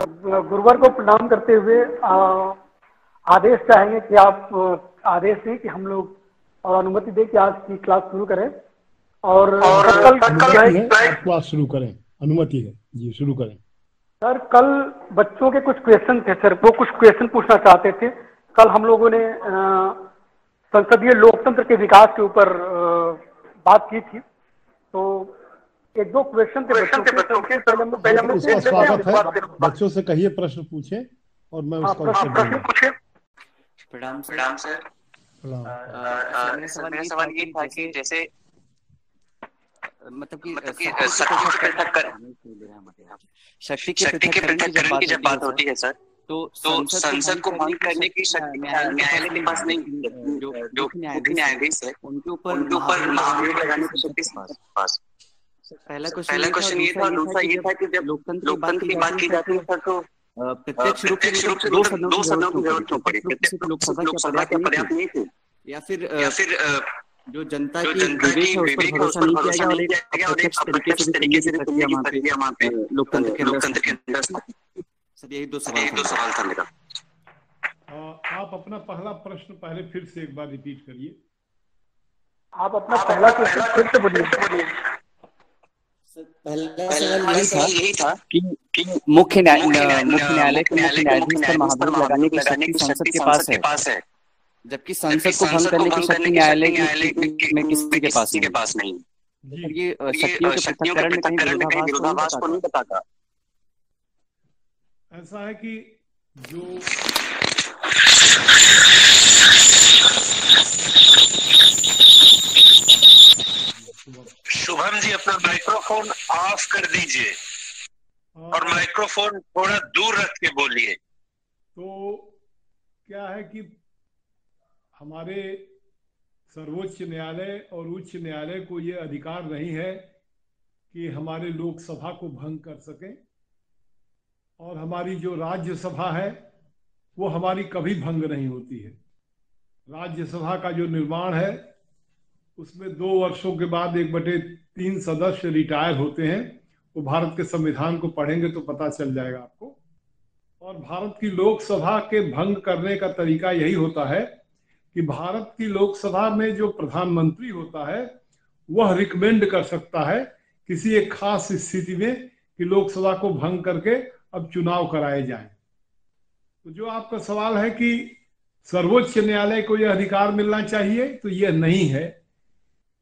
गुरुवार को प्रणाम करते हुए आ, आदेश चाहेंगे कि आप आदेश दें कि हम लोग और अनुमति दें कि आज की क्लास शुरू करें। और, और कल क्लास शुरू करें। अनुमति है। जी शुरू करें। सर कल बच्चों के कुछ क्वेश्चन थे सर। वो कुछ क्वेश्चन पूछना चाहते थे। कल हम लोगों ने संसदीय लोकतंत्र के विकास के ऊपर बात की थी। तो एक दो क्वेश्चन थे बच्चों के बच्चों के पहले हम उसका स्वागत है। बच्चों से कहिए प्रश्न पूछे और मैं हाँ, उसका प्रश्न पूछे प्रणाम प्रणाम सर। मेरा सवाल ये था कि जैसे मतलब कि मतलब शक्ति के पृथक शक्ति के पृथककरण की जब बात होती है सर तो तो संसद को भंग करने की शक्ति न्यायालय के पास नहीं जो जो न्यायाधीश है उनके ऊपर उनके ऊपर महाभियोग लगाने की शक्ति पास। पहला क्वेश्चन पहला क्वेश्चन ये था दूसरा ये था कि जब लोकतंत्र की बात की जाती है तो प्रत्यक्ष रूप से दो सदनों की ज़रूरत क्यों पड़ी प्रत्यक्ष लोकसभा क्या पर्याप्त नहीं थी। या फिर या फिर जो जनता की विवेक है उस पर भरोसा नहीं किया गया और एक अप्रत्यक्ष तरीके से प्रक्रिया वहाँ पे लोकतंत्र के लोकतंत्र के अंदर सर यही दो सवाल दो सवाल था मेरा। आप अपना पहला प्रश्न पहले फिर से एक बार रिपीट करिए। आप अपना पहला क्वेश्चन फिर से बोलिए पहला सवाल यही था कि कि मुख्य मुख्य न्यायालय के मुख्य न्यायाधीश पर महाभियोग लगाने की संसद के पास है। जबकि संसद को भंग करने की शक्ति न्यायालय में किसी के पास के पास नहीं ये शक्तियों के पृथककरण में कहीं विरोधाभास को नहीं बताता। ऐसा है कि जो शुभम जी अपना माइक्रोफोन ऑफ़ कर दीजिए। और माइक्रोफोन थोड़ा दूर रख के बोलिए। तो क्या है कि हमारे सर्वोच्च न्यायालय और उच्च न्यायालय को ये अधिकार नहीं है कि हमारे लोकसभा को भंग कर सकें। और हमारी जो राज्यसभा है वो हमारी कभी भंग नहीं होती है। राज्यसभा का जो निर्माण है उसमें दो वर्षों के बाद एक बटे तीन सदस्य रिटायर होते हैं। वो भारत के संविधान को पढ़ेंगे तो पता चल जाएगा आपको। और भारत की लोकसभा के भंग करने का तरीका यही होता है कि भारत की लोकसभा में जो प्रधानमंत्री होता है, वह रिकमेंड कर सकता है किसी एक खास स्थिति में कि लोकसभा को भंग करके अब चुनाव कराए जाए। तो जो आपका सवाल है कि सर्वोच्च न्यायालय को यह अधिकार मिलना चाहिए तो यह नहीं है।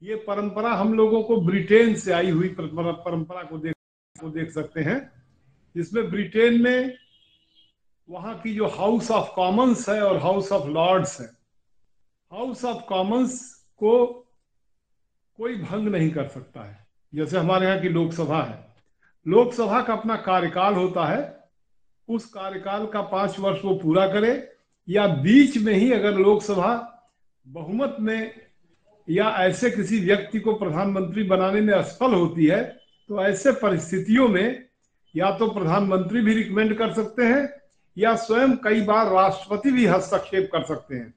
ये परंपरा हम लोगों को ब्रिटेन से आई हुई परंपरा को देख को देख सकते हैं, जिसमें ब्रिटेन में वहाँ की जो हाउस ऑफ़ कॉमन्स है और हाउस ऑफ़ लॉर्ड्स है, हाउस ऑफ़ कॉमन्स को कोई भंग नहीं कर सकता है। जैसे हमारे यहाँ की लोकसभा है, लोकसभा का अपना कार्यकाल होता है, उस कार्यकाल का पाँच वर्ष वो पूरा करे, या बीच में ही अगर लोकसभा बहुमत में या ऐसे किसी व्यक्ति को प्रधानमंत्री बनाने में असफल होती है तो ऐसे परिस्थितियों में या तो प्रधानमंत्री भी रिकमेंड कर सकते हैं, या स्वयं कई बार राष्ट्रपति भी हस्तक्षेप कर सकते हैं।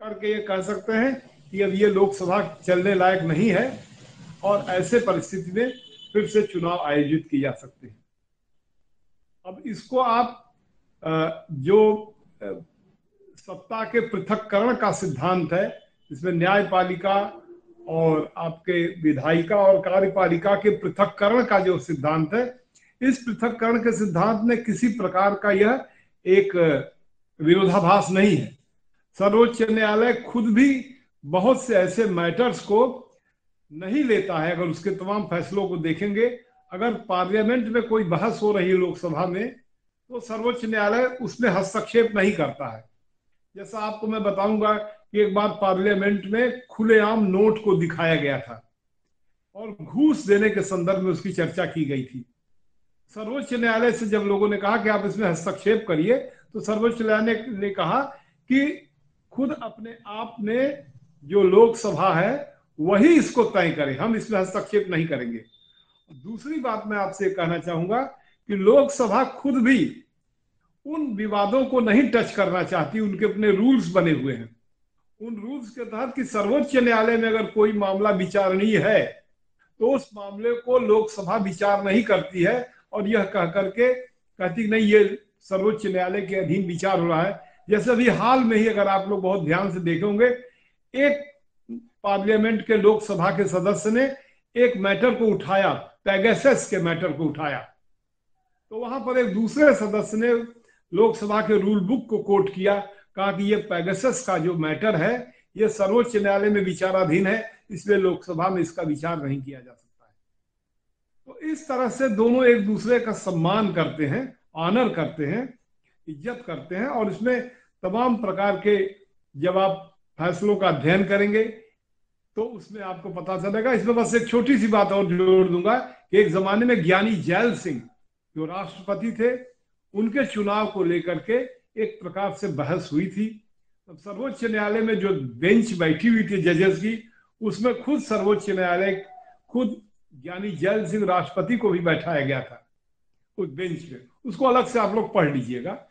करके ये कह सकते हैं कि अब ये लोकसभा चलने लायक नहीं है और ऐसे परिस्थिति में फिर से चुनाव आयोजित किए जा सकते हैं। अब इसको आप जो सत्ता के पृथककरण का सिद्धांत है इसमें न्यायपालिका और आपके विधायिका और कार्यपालिका के पृथककरण का जो सिद्धांत है, इस पृथककरण के सिद्धांत में किसी प्रकार का यह एक विरोधाभास नहीं है। सर्वोच्च न्यायालय खुद भी बहुत से ऐसे मैटर्स को नहीं लेता है, अगर उसके तमाम फैसलों को देखेंगे। अगर पार्लियामेंट में कोई बहस हो रही है लोकसभा में तो सर्वोच्च न्यायालय उसमें हस्तक्षेप नहीं करता है। जैसा आपको मैं बताऊँगा कि एक बार पार्लियामेंट में खुलेआम नोट को दिखाया गया था और घूस देने के संदर्भ में उसकी चर्चा की गई थी। सर्वोच्च न्यायालय से जब लोगों ने कहा कि आप इसमें हस्तक्षेप करिए तो सर्वोच्च न्यायालय ने कहा कि खुद अपने आप में जो लोकसभा है, वही इसको तय करे। हम इसमें हस्तक्षेप नहीं करेंगे। दूसरी बात मैं आपसे कहना चाहूँगा कि लोकसभा खुद भी उन विवादों को नहीं टच करना चाहती, उनके अपने रूल्स बने हुए हैं। उन रूल्स के तहत कि सर्वोच्च न्यायालय में अगर कोई मामला विचारणीय है तो उस मामले को लोकसभा विचार नहीं करती है और यह कह करके कहती नहीं, ये सर्वोच्च न्यायालय के अधीन विचार हो रहा है। जैसे अभी हाल में ही अगर आप लोग बहुत ध्यान से देखेंगे, एक पार्लियामेंट के लोकसभा के सदस्य ने एक मैटर को उठाया, पैगेसेस के मैटर को उठाया। तो वहाँ पर एक दूसरे सदस्य ने लोकसभा के रूल बुक को कोट किया। कहा कि ये पैगेसेस का जो मैटर है, ये सर्वोच्च न्यायालय में विचाराधीन है, इसलिए लोकसभा में इसका विचार नहीं किया जा सकता है। तो इस तरह से दोनों एक दूसरे का सम्मान करते हैं ऑनर करते हैं, इज़्ज़त करते हैं, और इसमें तमाम प्रकार के जब आप फैसलों का अध्ययन करेंगे तो उसमें आपको पता चलेगा। इसमें बस एक छोटी सी बात और जोड़ दूँगा कि एक जमाने में ज्ञानी जैल सिंह जो राष्ट्रपति थे, उनके चुनाव को लेकर के एक प्रकार से बहस हुई थी। तब सर्वोच्च न्यायालय में जो बेंच बैठी हुई थी जजेस की, उसमें खुद सर्वोच्च न्यायालय, खुद ज्ञानी जैल सिंह राष्ट्रपति को भी बैठाया गया था उस बेंच पे। उसको अलग से आप लोग पढ़ लीजिएगा।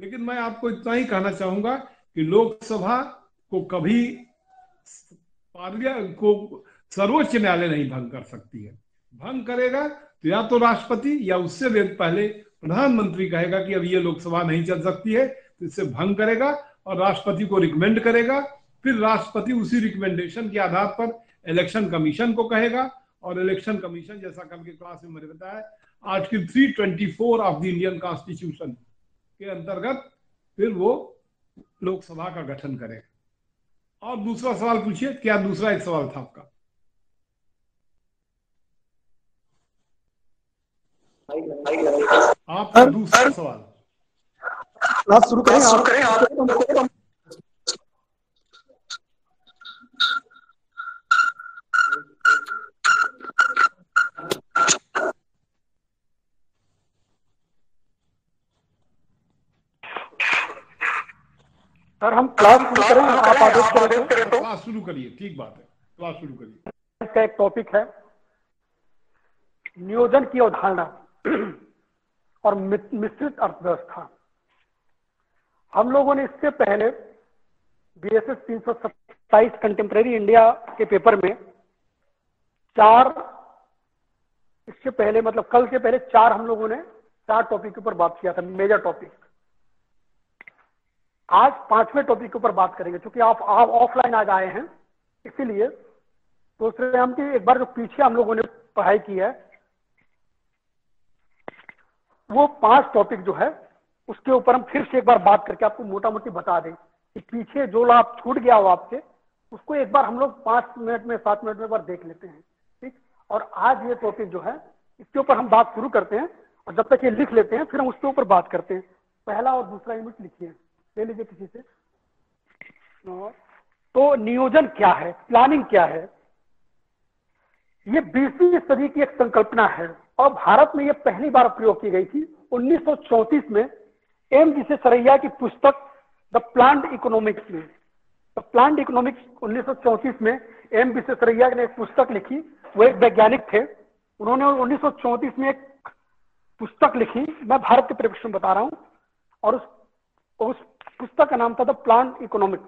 लेकिन मैं आपको इतना ही कहना चाहूँगा कि लोकसभा को कभी को सर्वोच्च न्यायालय नहीं भंग कर सकती है। भंग करेगा तो या तो राष्ट्रपति या उससे पहले प्रधानमंत्री कहेगा कि अब ये लोकसभा नहीं चल सकती है तो इससे भंग करेगा और राष्ट्रपति को रिकमेंड करेगा। फिर राष्ट्रपति उसी रिकमेंडेशन के आधार पर इलेक्शन कमीशन को कहेगा और इलेक्शन कमीशन जैसा कल के क्लास में मैंने बताया article 324 of the Indian constitution के अंतर्गत फिर वो लोकसभा का गठन करेगा। और दूसरा सवाल पूछिए, क्या दूसरा एक सवाल था आपका? आपका दूसरा सवाल। आप शुरू करें शुरू करें आप। सर हम क्लास शुरू करें आप आदेश करें तो। क्लास शुरू करिए ठीक बात है क्लास शुरू करिए। इसका एक टॉपिक है नियोजन की अवधारणा। और मिश्रित अर्थव्यवस्था। हम लोगों ने इससे पहले बीएसएस तीन सौ सत्ताईस कंटेम्प्रेरी इंडिया के पेपर में चार, इससे पहले मतलब कल से पहले चार हम लोगों ने, चार टॉपिक के ऊपर बात किया था मेजर टॉपिक आज पाँचवें टॉपिक के ऊपर बात करेंगे, क्योंकि आप आप ऑफलाइन आज आए हैं, इसीलिए दूसरे हम कि एक बार जो पीछे हम लोगों ने पढ़ाई की है वो पाँच टॉपिक जो है, उसके ऊपर हम फिर से एक बार बात करके आपको मोटा मोटी बता दें कि पीछे जो लाभ छूट गया हो आपसे उसको एक बार हम लोग पाँच मिनट में, सात मिनट में एक बार देख लेते हैं, ठीक? और आज ये टॉपिक जो है, इसके ऊपर हम बात शुरू करते हैं और जब तक ये लिख लेते हैं, फिर हम उसके ऊपर बात करते हैं। पहला और दूसरा यूनिट लिखिए, ले लीजिए किसी से। तो नियोजन क्या है? प्लानिंग क्या है? ये बीसवीं सदी की एक संकल्पना है। और भारत में यह पहली बार प्रयोग की गई थी। 1934 में एम जिसे सरैया की पुस्तक द प्लांट इकोनॉमिक्स में, द प्लांट इकोनॉमिक्स 1934 में एम विश्वेश्वरैया ने एक पुस्तक लिखी। वो एक वैज्ञानिक थे। उन्होंने 1934 में एक पुस्तक लिखी। मैं भारत के परिप्रेक्ष्य में बता रहा हूँ। और उस उस पुस्तक का नाम था द प्लांट इकोनॉमिक्स।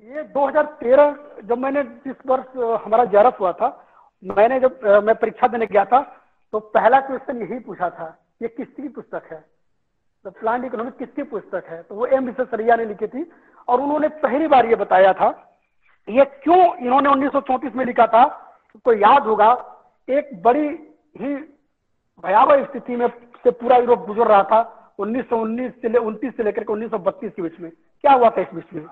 ये 2013 जब मैंने जिस वर्ष, हमारा जरफ हुआ था मैंने जब मैं परीक्षा देने गया था तो पहला क्वेश्चन यही पूछा था, ये किसकी पुस्तक है? द प्लांट इकोनॉमिक्स किसकी पुस्तक है? तो वो एम विश्वेश्वरैया ने लिखी थी, और उन्होंने पहली बार ये बताया था, ये क्यों इन्होंने उन्नीस में लिखा था तो याद होगा, एक बड़ी ही भयावह स्थिति में से पूरा यूरोप गुजर रहा था 1919 से ले, उनतीस से लेकर के 1932 के बीच में। क्या हुआ था इस बीच में?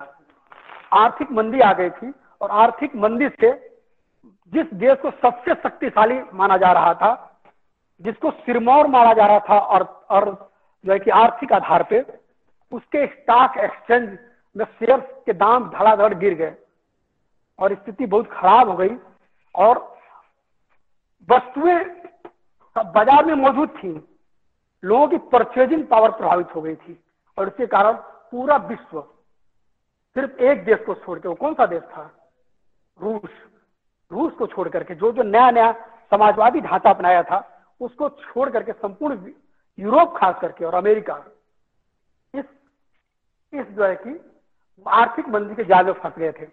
आर्थिक मंदी आ गई थी, और आर्थिक मंदी से जिस देश को सबसे शक्तिशाली माना जा रहा था, जिसको सिरमौर माना जा रहा था और और जो है कि आर्थिक आधार पे, उसके स्टॉक एक्सचेंज में शेयर के दाम धड़ाधड़ गिर गए और स्थिति बहुत खराब हो गई और वस्तुएँ बाज़ार में मौजूद थी। लोगों की परचेजिंग पावर प्रभावित हो गई थी और इसके कारण पूरा विश्व सिर्फ़ एक देश को छोड़ के वो कौन सा देश था? रूस। रूस को छोड़ करके, जो जो नया नया समाजवादी ढांचा अपनाया था, उसको छोड़ करके संपूर्ण यूरोप खास करके और अमेरिका, इस इस जो है कि आर्थिक मंदी के जाल में फंस गए थे।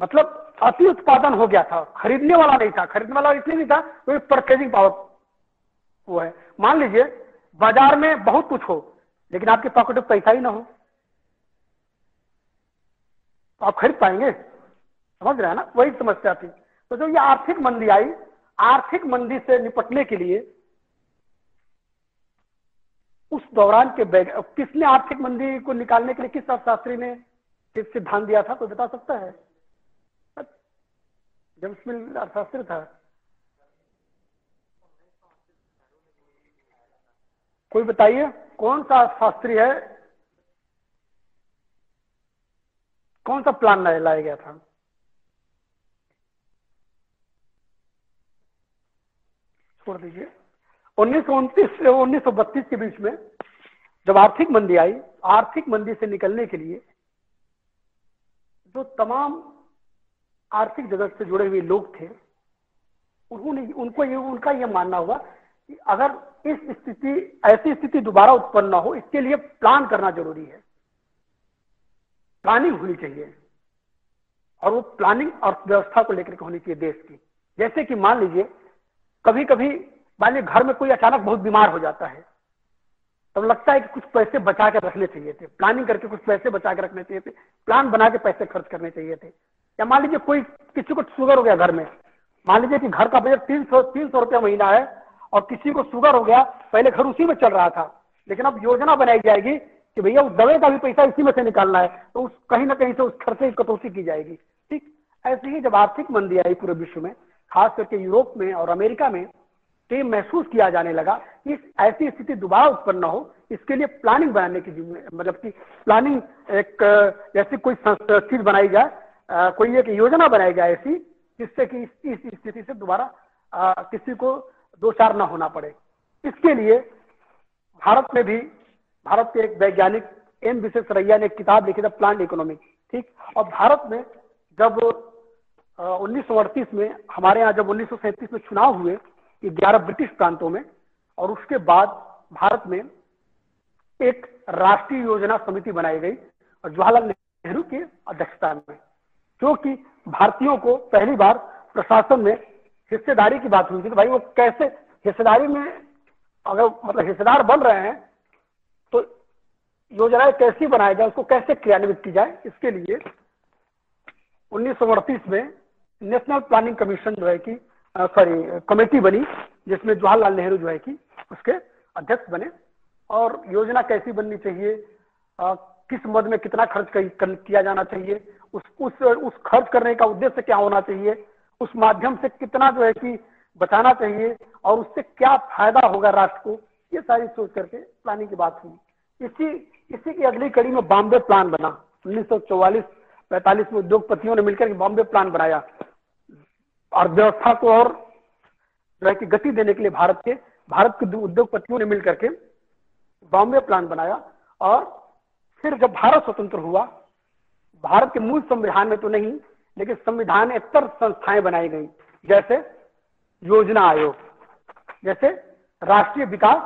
मतलब अति उत्पादन हो गया था, खरीदने वाला नहीं था, खरीदने वाला इसलिए नहीं था क्योंकि परचेजिंग पावर वो है। मान लीजिए, बाज़ार में बहुत कुछ हो, लेकिन आपके पॉकेट में पैसा ही ना हो। तो आप खरीद पाएँगे? समझ रहे हैं ना? वही समस्या थी। तो जो ये आर्थिक मंदी आई, आर्थिक मंदी से निपटने के लिए उस दौरान के किसने आर्थिक मंदी को निकालने के लिए, किस अर्थशास्त्री ने किस सिद्धांत दिया था तो बता सकता है? मिल अर्थशास्त्री था। कोई बताइए, कौन सा शास्त्री है? कौन सा प्लान लाया गया था? छोड़ दीजिए। उन्नीस सौ उनतीस से उन्नीस सौ बत्तीस के बीच में जब आर्थिक मंदी आई, आर्थिक मंदी से निकलने के लिए जो तमाम आर्थिक जगत से जुड़े हुए लोग थे, उन्होंने उनको ये, उनका यह मानना हुआ कि अगर इस स्थिति, ऐसी स्थिति दोबारा उत्पन्न ना हो, इसके लिए प्लान करना ज़रूरी है। प्लानिंग होनी चाहिए और वो प्लानिंग अर्थव्यवस्था को लेकर के होनी चाहिए देश की। जैसे कि मान लीजिए कभी कभी मान घर में कोई अचानक बहुत बीमार हो जाता है, तब लगता है कि कुछ पैसे बचा के रखने चाहिए थे प्लानिंग करके कुछ पैसे बचा के रखने चाहिए थे प्लान बना के पैसे खर्च करने चाहिए थे। या मान लीजिए कोई किसी को शुगर हो गया घर में, मान लीजिए कि घर का बजट तीन सौ तीन सौ रुपया महीना है और किसी को शुगर हो गया, पहले घर उसी में चल रहा था, लेकिन अब योजना बनाई जाएगी कि भैया उस दवे का भी पैसा इसी में से निकालना है तो उस कहीं ना कहीं से उस खर्चे की कटौती की जाएगी। ठीक, ऐसे ही जब आर्थिक मंदी आई पूरे विश्व में खास करके यूरोप में और अमेरिका में तो महसूस किया जाने लगा कि ऐसी स्थिति दोबारा उत्पन्न हो, इसके लिए प्लानिंग बनाने की मतलब कि प्लानिंग एक जैसी कोई चीज़ बनाई जाए कोई एक योजना बनाई जाए ऐसी, जिससे कि इस स्थिति से दोबारा किसी को दो चार न होना पड़े। इसके लिए भारत में भी, भारत के एक वैज्ञानिक एम विश्वेश्वरैया ने एक किताब लिखी था प्लान इकोनॉमी ठीक? और भारत में जब उन्नीस सौ अड़तीस में, हमारे यहाँ जब उन्नीस सौ सैंतीस में चुनाव हुए ग्यारह ब्रिटिश प्रांतों में, और उसके बाद भारत में एक राष्ट्रीय योजना समिति बनाई गई, और जवाहरलाल नेहरू की अध्यक्षता में क्योंकि भारतीयों को पहली बार प्रशासन में हिस्सेदारी की बात हुई थी तो भाई वो कैसे हिस्सेदारी में अगर मतलब हिस्सेदार बन रहे हैं तो योजनाएँ कैसी बनाई जाए, उसको कैसे क्रियान्वित की जाए, इसके लिए उन्नीस सौ अड़तीस में नेशनल प्लानिंग कमीशन जो है कि सॉरी कमेटी बनी जिसमें जवाहरलाल नेहरू जो है कि उसके अध्यक्ष बने। और योजना कैसी बननी चाहिए? आ, किस मद में कितना खर्च कर, किया जाना चाहिए? उस उस उस खर्च करने का उद्देश्य क्या होना चाहिए? उस माध्यम से कितना जो है कि बचाना चाहिए? और उससे क्या फ़ायदा होगा राष्ट्र को? ये सारी सोच करके प्लानिंग की बात हुई। इसी इसी की अगली कड़ी में बॉम्बे प्लान बना। उन्नीस सौ चौवालीस पैंतालीस में उद्योगपतियों ने मिलकर बॉम्बे प्लान बनाया। अर्थव्यवस्था को और जो है कि गति देने के लिए भारत के भारत के उद्योगपतियों ने मिलकर के बॉम्बे प्लान बनाया और फिर जब भारत स्वतंत्र हुआ, भारत के मूल संविधान में तो नहीं, लेकिन संविधान संस्थाएँ बनाई गई, जैसे योजना आयोग, जैसे राष्ट्रीय विकास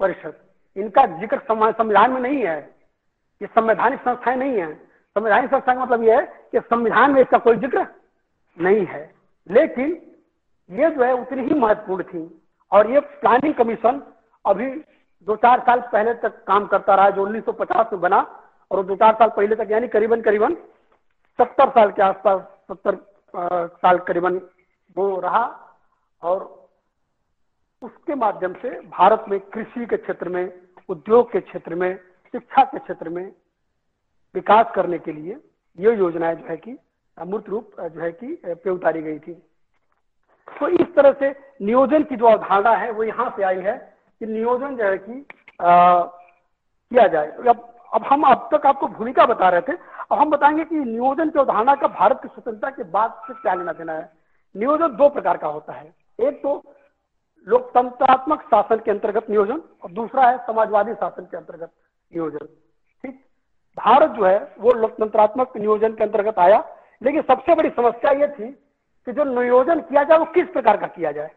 परिषद। इनका ज़िक्र संविधान में नहीं है, ये संवैधानिक संस्थाएँ नहीं है। संवैधानिक संस्था का मतलब यह है कि संविधान में इसका कोई ज़िक्र नहीं है। लेकिन ये जो है उतनी ही महत्वपूर्ण थी और ये प्लानिंग कमीशन अभी दो चार साल पहले तक काम करता रहा, जो 1950 में बना और दो चार साल पहले तक, यानी करीबन करीबन सत्तर साल के आसपास, सत्तर साल करीबन वो रहा और उसके माध्यम से भारत में कृषि के क्षेत्र में, उद्योग के क्षेत्र में, शिक्षा के क्षेत्र में विकास करने के लिए ये योजनाएँ जो है कि मूर्त रूप जो है कि पे उतारी गई थी। तो इस तरह से नियोजन की जो अवधारणा है वो यहाँ से आई है कि नियोजन जो है कि किया जाए। अब अब हम अब तक आपको भूमिका बता रहे थे। अब हम बताएँगे कि नियोजन की अवधारणा का भारत की स्वतंत्रता के बाद से क्या लेना देना है। नियोजन दो प्रकार का होता है। एक तो लोकतंत्रात्मक शासन के अंतर्गत नियोजन और दूसरा है समाजवादी शासन के अंतर्गत नियोजन। भारत जो है, वो लोकतंत्रात्मक नियोजन के अंतर्गत आया। लेकिन सबसे बड़ी समस्या ये थी कि जो नियोजन किया जाए, वो किस प्रकार का किया जाए?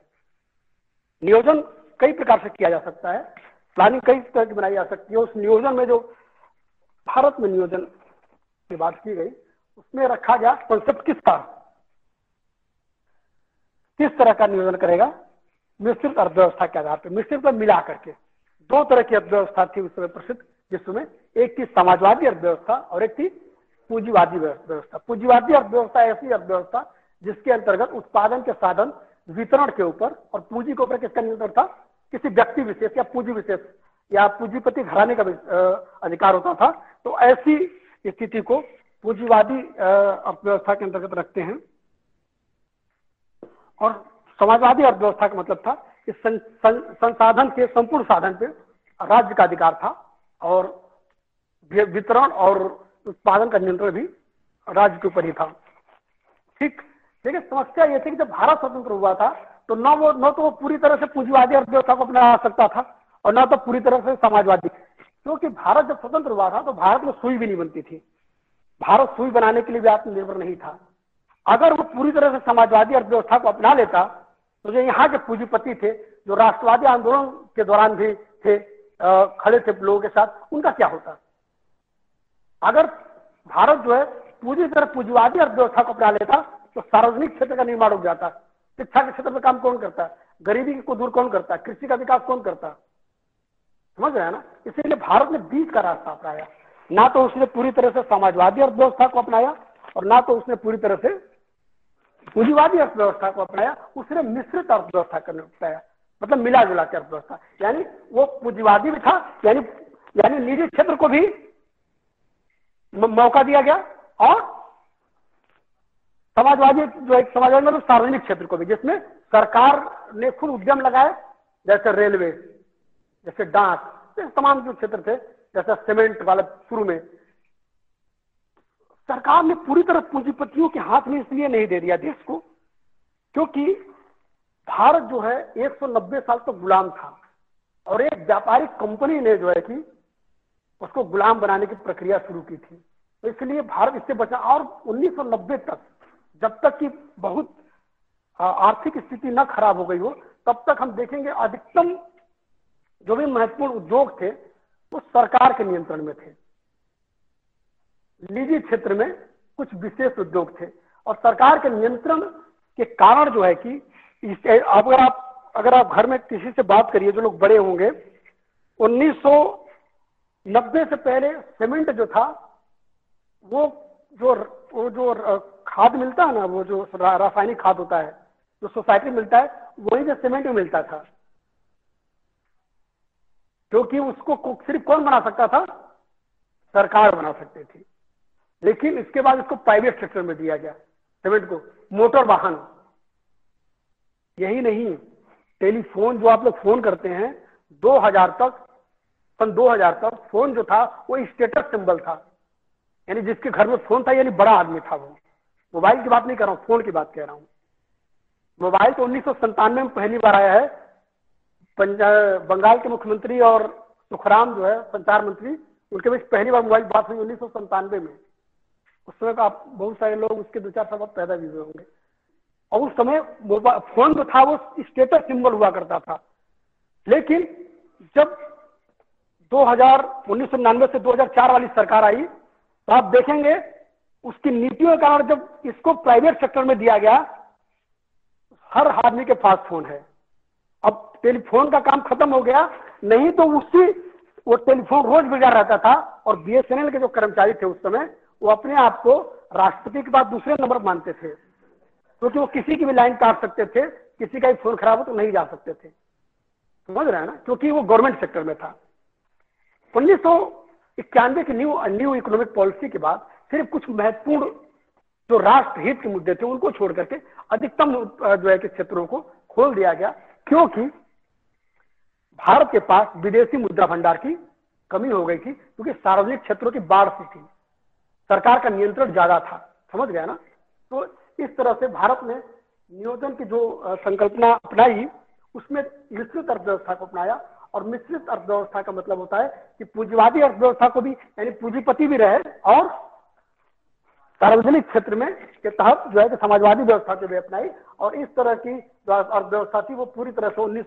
नियोजन कई प्रकार से किया जा सकता है। प्लानिंग कई तरह की बनाई जा सकती है। उस नियोजन में जो भारत में नियोजन की बात की गई, उसमें रखा गया कॉन्सेप्ट किसका? किस तरह का नियोजन करेगा? मिश्रित अर्थव्यवस्था के आधार पर मिश्रित मिला करके। दो तरह की अर्थव्यवस्था थी उस समय प्रसिद्ध। जिसमें एक थी समाजवादी अर्थव्यवस्था और एक थी पूंजीवादी व्यवस्था। पूंजीवादी अर्थव्यवस्था ऐसी अर्थव्यवस्था जिसके अंतर्गत उत्पादन के साधन वितरण के ऊपर और पूंजी के ऊपर किसका नियंत्रण था? किसी व्यक्ति विशेष या पूंजी विशेष या पूंजीपति घराने का अधिकार होता था। तो ऐसी स्थिति को पूंजीवादी अर्थव्यवस्था के अंतर्गत रखते हैं। और समाजवादी अर्थव्यवस्था का मतलब था कि संसाधन के संपूर्ण साधन पे राज्य का अधिकार था। और वितरण और उत्पादन का नियंत्रण भी राज्य के ऊपर ही था। ठीक? देखिए, समस्या ये थी कि जब भारत स्वतंत्र हुआ था तो न वो, न तो वो पूरी तरह से पूंजीवादी अर्थव्यवस्था को अपना सकता था और न तो पूरी तरह से समाजवादी। क्योंकि भारत जब स्वतंत्र हुआ था तो भारत में सुई भी नहीं बनती थी। भारत सुई बनाने के लिए भी आत्मनिर्भर नहीं था। अगर वो पूरी तरह से समाजवादी अर्थव्यवस्था को अपना लेता तो जो यहाँ के पूंजीपति थे, जो राष्ट्रवादी आंदोलन के दौरान भी थे खड़े थे लोगों के साथ, उनका क्या होता? अगर भारत जो है, पूरी तरह पूंजीवादी अर्थव्यवस्था को अपना लेता तो सार्वजनिक क्षेत्र का निर्माण हो जाता। शिक्षा के क्षेत्र में काम कौन करता? है गरीबी को दूर कौन करता? है कृषि का विकास कौन करता? समझ रहे हैं ना? इसीलिए भारत ने बीच का रास्ता अपनाया। ना तो उसने पूरी तरह से समाजवादी अर्थव्यवस्था को अपनाया, और ना तो उसने पूरी तरह से पूंजीवादी अर्थव्यवस्था को अपनाया, उसने मिश्रित अर्थव्यवस्था करने अपनाया। मतलब मिला जुला के अर्थव्यवस्था। यानी वो पूंजीवादी भी था, यानी यानी निजी क्षेत्र को भी मौका दिया गया, और समाजवादी, जो एक समाजवादी मतलब सार्वजनिक क्षेत्र को भी, जिसमें सरकार ने खुद उद्यम लगाए जैसे रेलवे, जैसे डाक तमाम जो क्षेत्र थे, जैसे सीमेंट वाला शुरू में। सरकार ने पूरी तरह पूंजीपतियों के हाथ में इसलिए नहीं दे दिया देश को, क्योंकि भारत जो है 190 साल तक तो गुलाम था। और एक व्यापारिक कंपनी ने जो है कि उसको गुलाम बनाने की प्रक्रिया शुरू की थी। तो इसलिए भारत इससे बचा। और 1990 तक, जब तक कि बहुत आर्थिक स्थिति न खराब हो गई हो, तब तक हम देखेंगे अधिकतम जो भी महत्वपूर्ण उद्योग थे, वो सरकार के नियंत्रण में थे। निजी क्षेत्र में कुछ विशेष उद्योग थे। और सरकार के नियंत्रण के कारण जो है कि अगर आप अगर आप घर में किसी से बात करिए, जो लोग बड़े होंगे 1990 से पहले सीमेंट जो था, वो, जो वो जो खाद मिलता है ना, वो जो रासायनिक खाद होता है, जो सोसाइटी मिलता है, वही जो सीमेंट में मिलता था। क्योंकि उसको सिर्फ़ कौन बना सकता था? सरकार बना सकती थी। लेकिन इसके बाद इसको प्राइवेट सेक्टर में दिया गया, सीमेंट को, मोटर वाहन। यही नहीं, टेलीफोन जो आप लोग फ़ोन करते हैं 2000 तक सन 2000 तक फ़ोन जो था, वो स्टेटस सिंबल था। यानी जिसके घर में फ़ोन था, यानी बड़ा आदमी था वो। मोबाइल की बात नहीं कर रहा हूँ, फ़ोन की बात कह रहा हूँ। मोबाइल तो उन्नीस में पहली बार आया है। बंगाल के मुख्यमंत्री और सुखराम जो है, संचार मंत्री, उनके बीच पहली बार मोबाइल बात हुई उन्नीस में। उस समय आप, बहुत सारे लोग उसके दो चार साल पैदा भी हुए होंगे। और उस समय फ़ोन जो था वो स्टेटस सिंबल हुआ करता था। लेकिन जब 2000 उन्नीस से 2004 वाली सरकार आई तो आप देखेंगे उसकी नीतियों के कारण जब इसको प्राइवेट सेक्टर में दिया गया, हर आदमी के पास फ़ोन है। अब टेलीफोन का काम खत्म हो गया, नहीं तो उसी, वो टेलीफोन रोज बिगाड़ रहता था और बीएसएनएल के जो कर्मचारी थे उस समय, वो अपने आप को राष्ट्रपति के बाद दूसरे नंबर मानते थे। क्योंकि वो किसी की भी लाइन काट सकते थे, किसी का भी फ़ोन खराब हो तो नहीं जा सकते थे। समझ रहे हैं ना? क्योंकि वो गवर्नमेंट सेक्टर में था। उन्नीस सौ इक्यानवे की न्यू न्यू इकोनॉमिक पॉलिसी के बाद सिर्फ़ कुछ महत्वपूर्ण जो राष्ट्र हित के मुद्दे थे, उनको छोड़ करके अधिकतम जो है कि क्षेत्रों को खोल दिया गया, क्योंकि भारत के पास विदेशी मुद्रा भंडार की कमी हो गई थी, क्योंकि सार्वजनिक क्षेत्रों की बाढ़ सी थी। सरकार का नियंत्रण ज़्यादा था। समझ गया ना? तो इस तरह से भारत ने नियोजन की जो संकल्पना अपनाई, उसमें मिश्रित अर्थव्यवस्था को अपनाया। और मिश्रित अर्थव्यवस्था का मतलब होता है कि पूंजीवादी अर्थव्यवस्था को भी, यानी पूंजीपति भी रहे और सार्वजनिक क्षेत्र में के तहत जो है कि समाजवादी व्यवस्था को भी अपनाई। और इस तरह की जो अर्थव्यवस्था थी, वो पूरी तरह से उन्नीस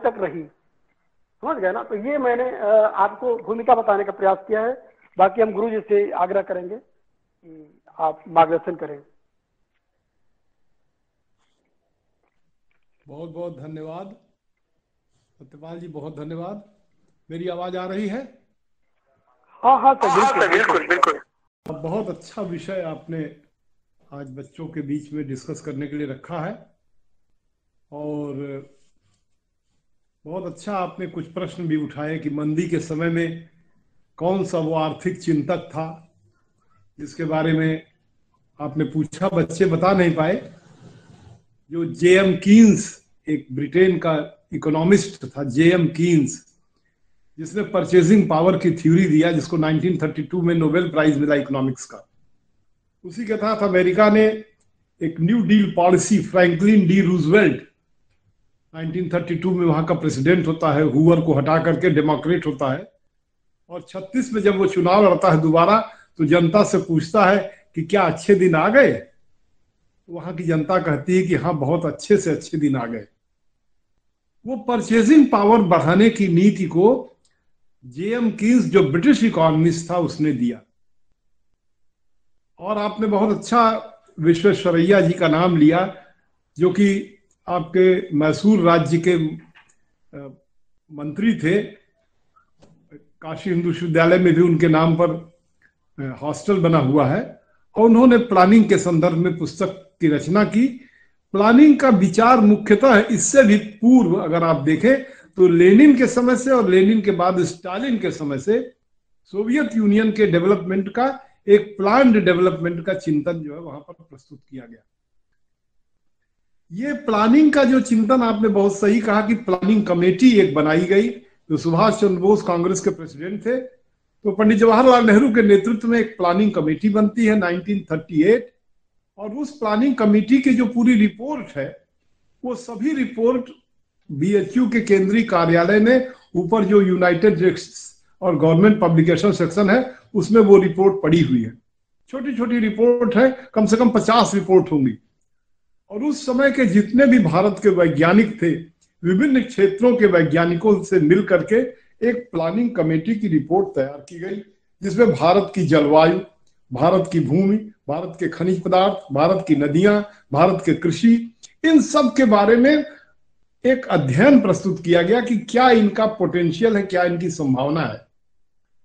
तक रही। समझ गए ना? तो ये मैंने आपको भूमिका बताने का प्रयास किया है। बाकी हम गुरु जी से आग्रह करेंगे कि आप मार्गदर्शन करें। बहुत बहुत धन्यवाद। सत्यपाल जी बहुत धन्यवाद। मेरी आवाज़ आ रही है? हाँ हाँ सर हाँ, बिल्कुल बिल्कुल बहुत अच्छा विषय आपने आज बच्चों के बीच में डिस्कस करने के लिए रखा है। और बहुत अच्छा आपने कुछ प्रश्न भी उठाए कि मंदी के समय में कौन सा वो आर्थिक चिंतक था जिसके बारे में आपने पूछा बच्चे बता नहीं पाए। जो जे एम कीन्स, एक ब्रिटेन का इकोनॉमिस्ट था जे एम कीन्स, जिसने परचेजिंग पावर की थ्योरी दिया, जिसको 1932 में नोबेल प्राइज मिला इकोनॉमिक्स का। उसी के तहत अमेरिका ने एक new deal policy Franklin D Roosevelt 1932 में वहाँ का प्रेसिडेंट होता है हुवर को हटा करके डेमोक्रेट होता है। और 36 में जब वो चुनाव लड़ता है दोबारा तो जनता से पूछता है कि क्या अच्छे दिन आ गए? वहाँ की जनता कहती है कि हाँ बहुत अच्छे से अच्छे दिन आ गए। वो परचेजिंग पावर बढ़ाने की नीति को जेएम कीन्स जो ब्रिटिश इकोनॉमिस्ट था, उसने दिया। और आपने बहुत अच्छा विश्वेश्वरैया जी का नाम लिया, जो कि आपके मैसूर राज्य के मंत्री थे। काशी हिंदू विश्वविद्यालय में भी उनके नाम पर हॉस्टल बना हुआ है। और उन्होंने प्लानिंग के संदर्भ में पुस्तक की रचना की। प्लानिंग का विचार मुख्यतः इससे भी पूर्व अगर आप देखें तो लेनिन के समय से और लेनिन के बाद स्टालिन के समय से सोवियत यूनियन के डेवलपमेंट का एक प्लान्ड डेवलपमेंट का चिंतन जो है वहाँ पर प्रस्तुत किया गया। ये प्लानिंग का जो चिंतन आपने बहुत सही कहा कि प्लानिंग कमेटी एक बनाई गई तो सुभाष चंद्र बोस कांग्रेस के प्रेसिडेंट थे। तो पंडित जवाहरलाल नेहरू के नेतृत्व में एक प्लानिंग कमेटी बनती है 1938 और उस प्लानिंग कमेटी की जो पूरी रिपोर्ट है, वो सभी रिपोर्ट बीएचयू के केंद्रीय कार्यालय में ऊपर जो यूनाइटेड और गवर्नमेंट पब्लिकेशन सेक्शन है, उसमें वो रिपोर्ट पड़ी हुई है। छोटी छोटी रिपोर्ट है, कम से कम पचास रिपोर्ट होंगी। और उस समय के जितने भी भारत के वैज्ञानिक थे, विभिन्न क्षेत्रों के वैज्ञानिकों से मिल करके एक प्लानिंग कमेटी की रिपोर्ट तैयार की गई, जिसमें भारत की जलवायु, भारत की भूमि भारत के खनिज पदार्थ, भारत की नदियाँ, भारत के कृषि, इन सब के बारे में एक अध्ययन प्रस्तुत किया गया कि क्या इनका पोटेंशियल है, क्या इनकी संभावना है।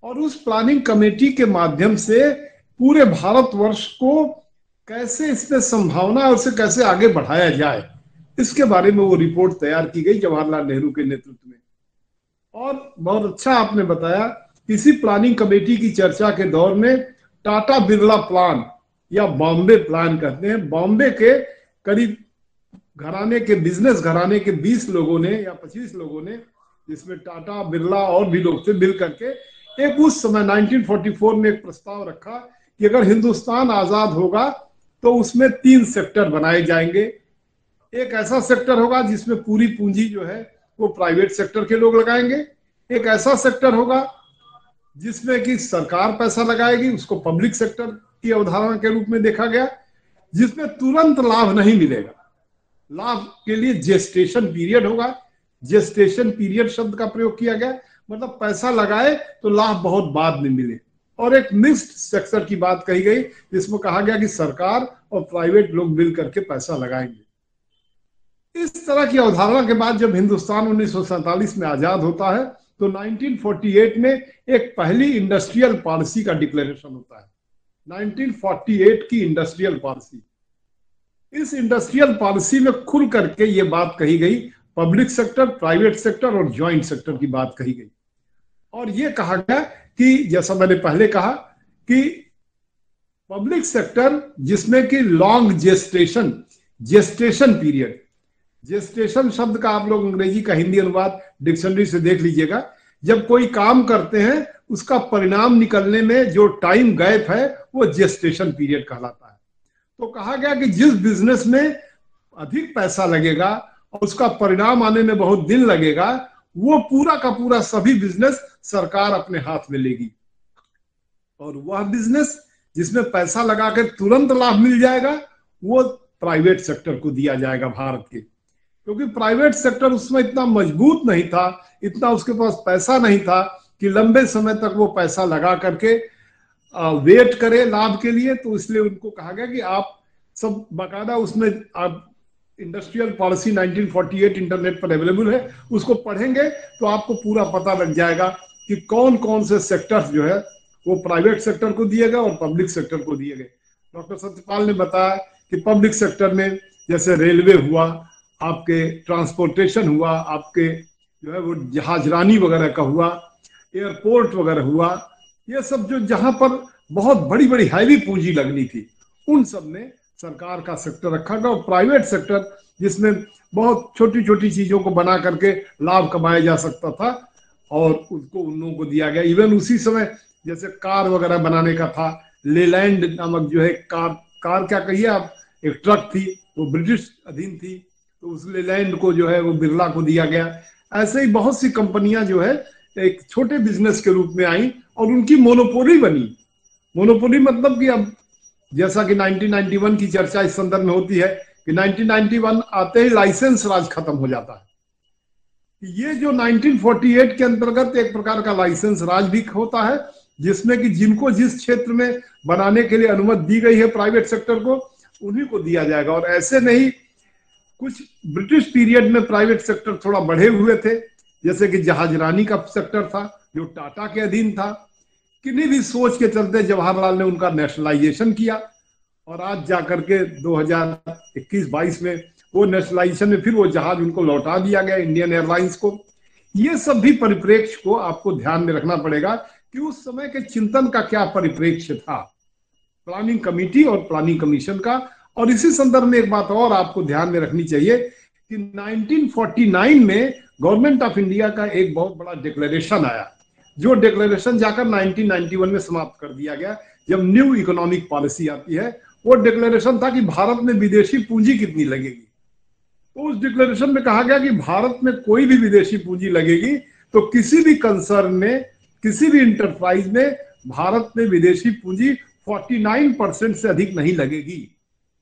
और उस प्लानिंग कमेटी के माध्यम से पूरे भारतवर्ष को कैसे इसमें संभावना है, उसे कैसे आगे बढ़ाया जाए, इसके बारे में वो रिपोर्ट तैयार की गई जवाहरलाल नेहरू के नेतृत्व में। और बहुत अच्छा आपने बताया, इसी प्लानिंग कमेटी की चर्चा के दौर में टाटा बिरला प्लान या बॉम्बे प्लान कहते हैं। बॉम्बे के करीब घराने के बिज़नेस घराने के 20 लोगों ने या 25 लोगों ने, जिसमें टाटा, बिरला और भी लोग थे, मिल करके एक उस समय 1944 में एक प्रस्ताव रखा कि अगर हिंदुस्तान आज़ाद होगा तो उसमें तीन सेक्टर बनाए जाएँगे। एक ऐसा सेक्टर होगा जिसमें पूरी पूंजी जो है वो प्राइवेट सेक्टर के लोग लगाएँगे। एक ऐसा सेक्टर होगा जिसमें कि सरकार पैसा लगाएगी, उसको पब्लिक सेक्टर की अवधारणा के रूप में देखा गया, जिसमें तुरंत लाभ नहीं मिलेगा। लाभ के लिए जेस्टेशन पीरियड होगा। जेस्टेशन पीरियड शब्द का प्रयोग किया गया। मतलब पैसा लगाए तो लाभ बहुत बाद में मिले। और एक मिक्स्ड सेक्टर की बात कही गई, जिसमें कहा गया कि सरकार और प्राइवेट लोग मिल करके पैसा लगाएँगे। इस तरह की अवधारणा के बाद जब हिंदुस्तान उन्नीस में आज़ाद होता है तो 1948 में एक पहली इंडस्ट्रियल पॉलिसी का डिक्लेरेशन होता है। 1948 की इंडस्ट्रियल पॉलिसी। इस इंडस्ट्रियल पॉलिसी में खुल करके ये बात कही गई, पब्लिक सेक्टर, प्राइवेट सेक्टर और ज्वाइंट सेक्टर की बात कही गई। और ये कहा गया कि, जैसा मैंने पहले कहा कि पब्लिक सेक्टर जिसमें कि long gestation gestation period, gestation शब्द का आप लोग अंग्रेज़ी का हिंदी अनुवाद डिक्शनरी से देख लीजिएगा। जब कोई काम करते हैं, उसका परिणाम निकलने में जो टाइम गैप है, वो जेस्टेशन पीरियड कहलाता है। तो कहा गया कि जिस बिज़नेस में अधिक पैसा लगेगा और उसका परिणाम आने में बहुत दिन लगेगा, वो पूरा का पूरा सभी बिज़नेस सरकार अपने हाथ में लेगी। और वह बिज़नेस जिसमें पैसा लगाकर तुरंत लाभ मिल जाएगा, वो प्राइवेट सेक्टर को दिया जाएगा, भारत के। क्योंकि प्राइवेट सेक्टर उसमें इतना मज़बूत नहीं था, इतना उसके पास पैसा नहीं था कि लंबे समय तक वो पैसा लगा करके वेट करे लाभ के लिए तो इसलिए उनको कहा गया कि आप सब बकायदा उसमें आप इंडस्ट्रियल पॉलिसी 1948 इंटरनेट पर अवेलेबल है, उसको पढ़ेंगे तो आपको पूरा पता लग जाएगा कि कौन कौन से सेक्टर्स जो है वो प्राइवेट सेक्टर को दिए गए और पब्लिक सेक्टर को दिए गए। डॉक्टर सत्यपाल ने बताया कि पब्लिक सेक्टर में जैसे रेलवे हुआ आपके ट्रांसपोर्टेशन हुआ, आपके जो है वो जहाजरानी वगैरह का हुआ एयरपोर्ट वगैरह हुआ, ये सब जो जहाँ पर बहुत बड़ी बड़ी हैवी पूंजी लगनी थी, उन सब में सरकार का सेक्टर रखा गया और प्राइवेट सेक्टर जिसमें बहुत छोटी छोटी चीज़ों को बना करके लाभ कमाया जा सकता था और उसको उन लोगों को दिया गया। इवन उसी समय जैसे कार वगैरह बनाने का था लेलैंड नामक जो है कार कार क्या कहिए आप, एक ट्रक थी, वो ब्रिटिश अधीन थी तो उस लैंड को जो है वो बिरला को दिया गया। ऐसे ही बहुत सी कंपनियाँ जो है, एक छोटे बिज़नेस के रूप में आई और उनकी मोनोपोली बनी। मोनोपोली मतलब कि अब जैसा कि 1991 की चर्चा इस संदर्भ में होती है कि 1991 आते ही लाइसेंस राज खत्म हो जाता है। ये जो 1948 के अंतर्गत एक प्रकार का लाइसेंस राज भी होता है, जिसमें कि जिनको जिस क्षेत्र में बनाने के लिए अनुमति दी गई है प्राइवेट सेक्टर को, उन्हीं को दिया जाएगा। और ऐसे नहीं कुछ ब्रिटिश पीरियड में प्राइवेट सेक्टर थोड़ा बढ़े हुए थे, जैसे कि जहाजरानी का सेक्टर था, जो टाटा के अधीन था। किन्हीं भी सोच के चलते जवाहरलाल ने उनका नेशनलाइजेशन किया, और आज जाकर के 2021-22 में वो नेशनलाइजेशन में फिर वो जहाज़ उनको लौटा दिया गया इंडियन एयरलाइंस को। ये सब भी परिप्रेक्ष्य को आपको ध्यान में रखना पड़ेगा कि उस समय के चिंतन का क्या परिप्रेक्ष्य था। प्लानिंग कमेटी और प्लानिंग कमीशन का और इसी संदर्भ में एक बात और आपको ध्यान में रखनी चाहिए कि 1949 में गवर्नमेंट ऑफ़ इंडिया का एक बहुत बड़ा डिक्लेरेशन आया, जो डिक्लेरेशन जाकर 1991 में समाप्त कर दिया गया, जब न्यू इकोनॉमिक पॉलिसी आती है, वो डिक्लेरेशन था कि भारत में विदेशी पूंजी कितनी लगेगी। तो उस डिक्लेरेशन में कहा गया कि भारत में कोई भी विदेशी पूंजी लगेगी तो किसी भी कंसर्न में, किसी भी इंटरप्राइज में भारत में विदेशी पूंजी 49 परसेंट से अधिक नहीं लगेगी।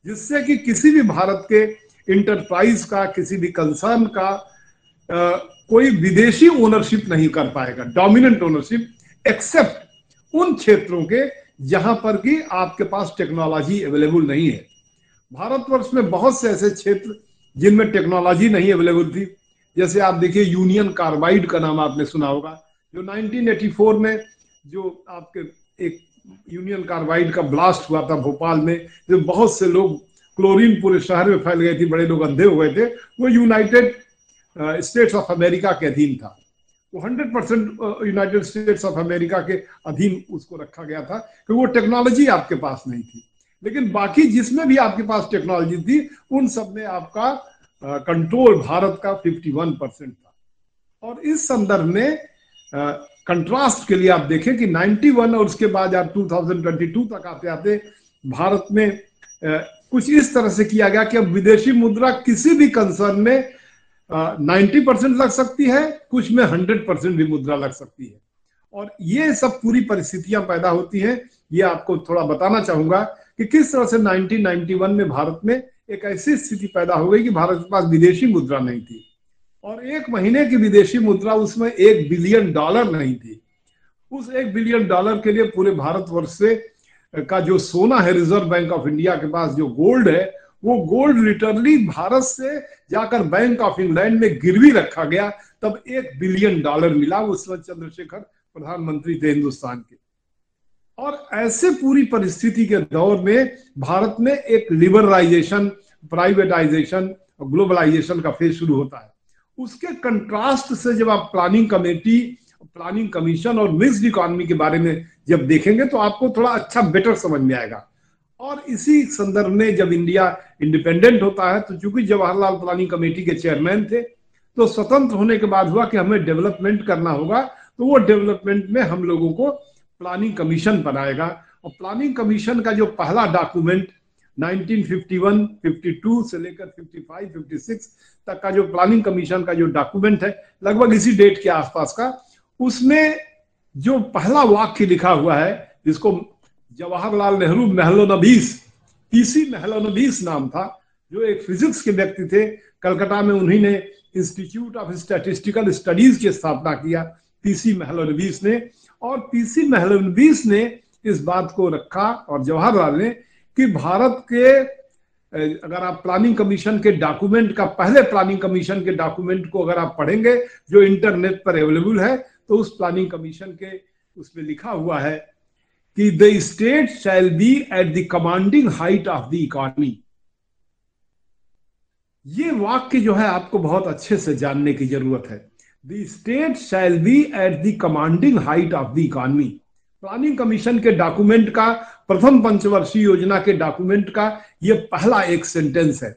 जिससे कि किसी भी भारत के इंटरप्राइज का किसी भी कंसर्न का आ, कोई विदेशी ओनरशिप नहीं कर पाएगा डोमिनेंट ओनरशिप एक्सेप्ट उन क्षेत्रों के जहाँ पर कि आपके पास टेक्नोलॉजी अवेलेबल नहीं है। भारतवर्ष में बहुत से ऐसे क्षेत्र जिनमें टेक्नोलॉजी नहीं अवेलेबल थी जैसे आप देखिए यूनियन कार्बाइड का नाम आपने सुना होगा जो 1984 में जो आपके एक यूनियन कार्बाइड का ब्लास्ट हुआ था भोपाल में जो बहुत से लोग क्लोरीन पूरे शहर में फैल गए थे, बड़े लोग अंधे हो गए थे, वो यूनाइटेड स्टेट्स ऑफ़ अमेरिका के अधीन था। वो hundred percent United States of America के अधीन उसको रखा गया था कि वो टेक्नोलॉजी आपके पास नहीं थी। लेकिन बाकी जिसमें भी आपके पास टेक्नोलॉजी थी, उन सब में आपका कंट्रोल भारत का 51 परसेंट था। और इस संदर्भ में कंट्रास्ट के लिए आप देखें कि 91 और उसके बाद आप 2022 तक आते आते भारत में कुछ इस तरह से किया गया कि अब विदेशी मुद्रा किसी भी कंसर्न में नाइन्टी परसेंट लग सकती है, कुछ में हंड्रेड परसेंट भी मुद्रा लग सकती है। और ये सब पूरी परिस्थितियाँ पैदा होती हैं, ये आपको थोड़ा बताना चाहूँगा कि किस तरह से 1991 में भारत में एक ऐसी स्थिति पैदा हो गई कि भारत के पास विदेशी मुद्रा नहीं थी। और एक महीने की विदेशी मुद्रा उसमें एक बिलियन डॉलर नहीं थी। उस एक बिलियन डॉलर के लिए पूरे भारतवर्ष से, का जो सोना है रिज़र्व बैंक ऑफ़ इंडिया के पास जो गोल्ड है, वो गोल्ड लिटरली भारत से जाकर बैंक ऑफ़ इंग्लैंड में गिरवी रखा गया। तब एक बिलियन डॉलर मिला उस वक्त चंद्रशेखर, प्रधानमंत्री थे हिंदुस्तान के। और ऐसे पूरी परिस्थिति के दौर में भारत में एक लिबरलाइजेशन प्राइवेटाइजेशन और ग्लोबलाइजेशन का फ़ेज़ शुरू होता है। उसके कंट्रास्ट से जब आप प्लानिंग कमेटी प्लानिंग कमीशन और मिक्सड इकोनॉमी के बारे में जब देखेंगे तो आपको थोड़ा अच्छा बेटर समझ में आएगा। और इसी संदर्भ में जब इंडिया इंडिपेंडेंट होता है तो चूँकि जवाहरलाल प्लानिंग कमेटी के चेयरमैन थे तो स्वतंत्र होने के बाद हुआ कि हमें डेवलपमेंट करना होगा तो वो डेवलपमेंट में हम लोगों को प्लानिंग कमीशन बनाएगा। और प्लानिंग कमीशन का जो पहला डॉक्यूमेंट 1951, 52 से लेकर 55, 56 तक का जो प्लानिंग कमीशन का जो डॉक्यूमेंट है लगभग इसी डेट के आसपास का उसमें जो पहला वाक्य लिखा हुआ है जिसको जवाहरलाल नेहरू महलोनबीस पीसी महलोनबीस नाम था जो एक फिजिक्स के व्यक्ति थे कलकत्ता में उन्हीं ने इंस्टीट्यूट ऑफ़ स्टैटिस्टिकल स्टडीज़ की स्थापना किया पीसी महलोनबीस ने और पीसी महलोनबीस ने इस बात को रखा और जवाहरलाल ने कि भारत के अगर आप प्लानिंग कमीशन के डॉक्यूमेंट का, पहले प्लानिंग कमीशन के डॉक्यूमेंट को अगर आप पढ़ेंगे, जो इंटरनेट पर अवेलेबल है तो उस प्लानिंग कमीशन के उसमें लिखा हुआ है कि the state shall be at the commanding height of the economy ये वाक्य जो है आपको बहुत अच्छे से जानने की ज़रूरत है। The state shall be at the commanding height of the economy planning commission के डॉक्यूमेंट का, प्रथम पंचवर्षीय योजना के डॉक्यूमेंट का यह पहला एक सेंटेंस है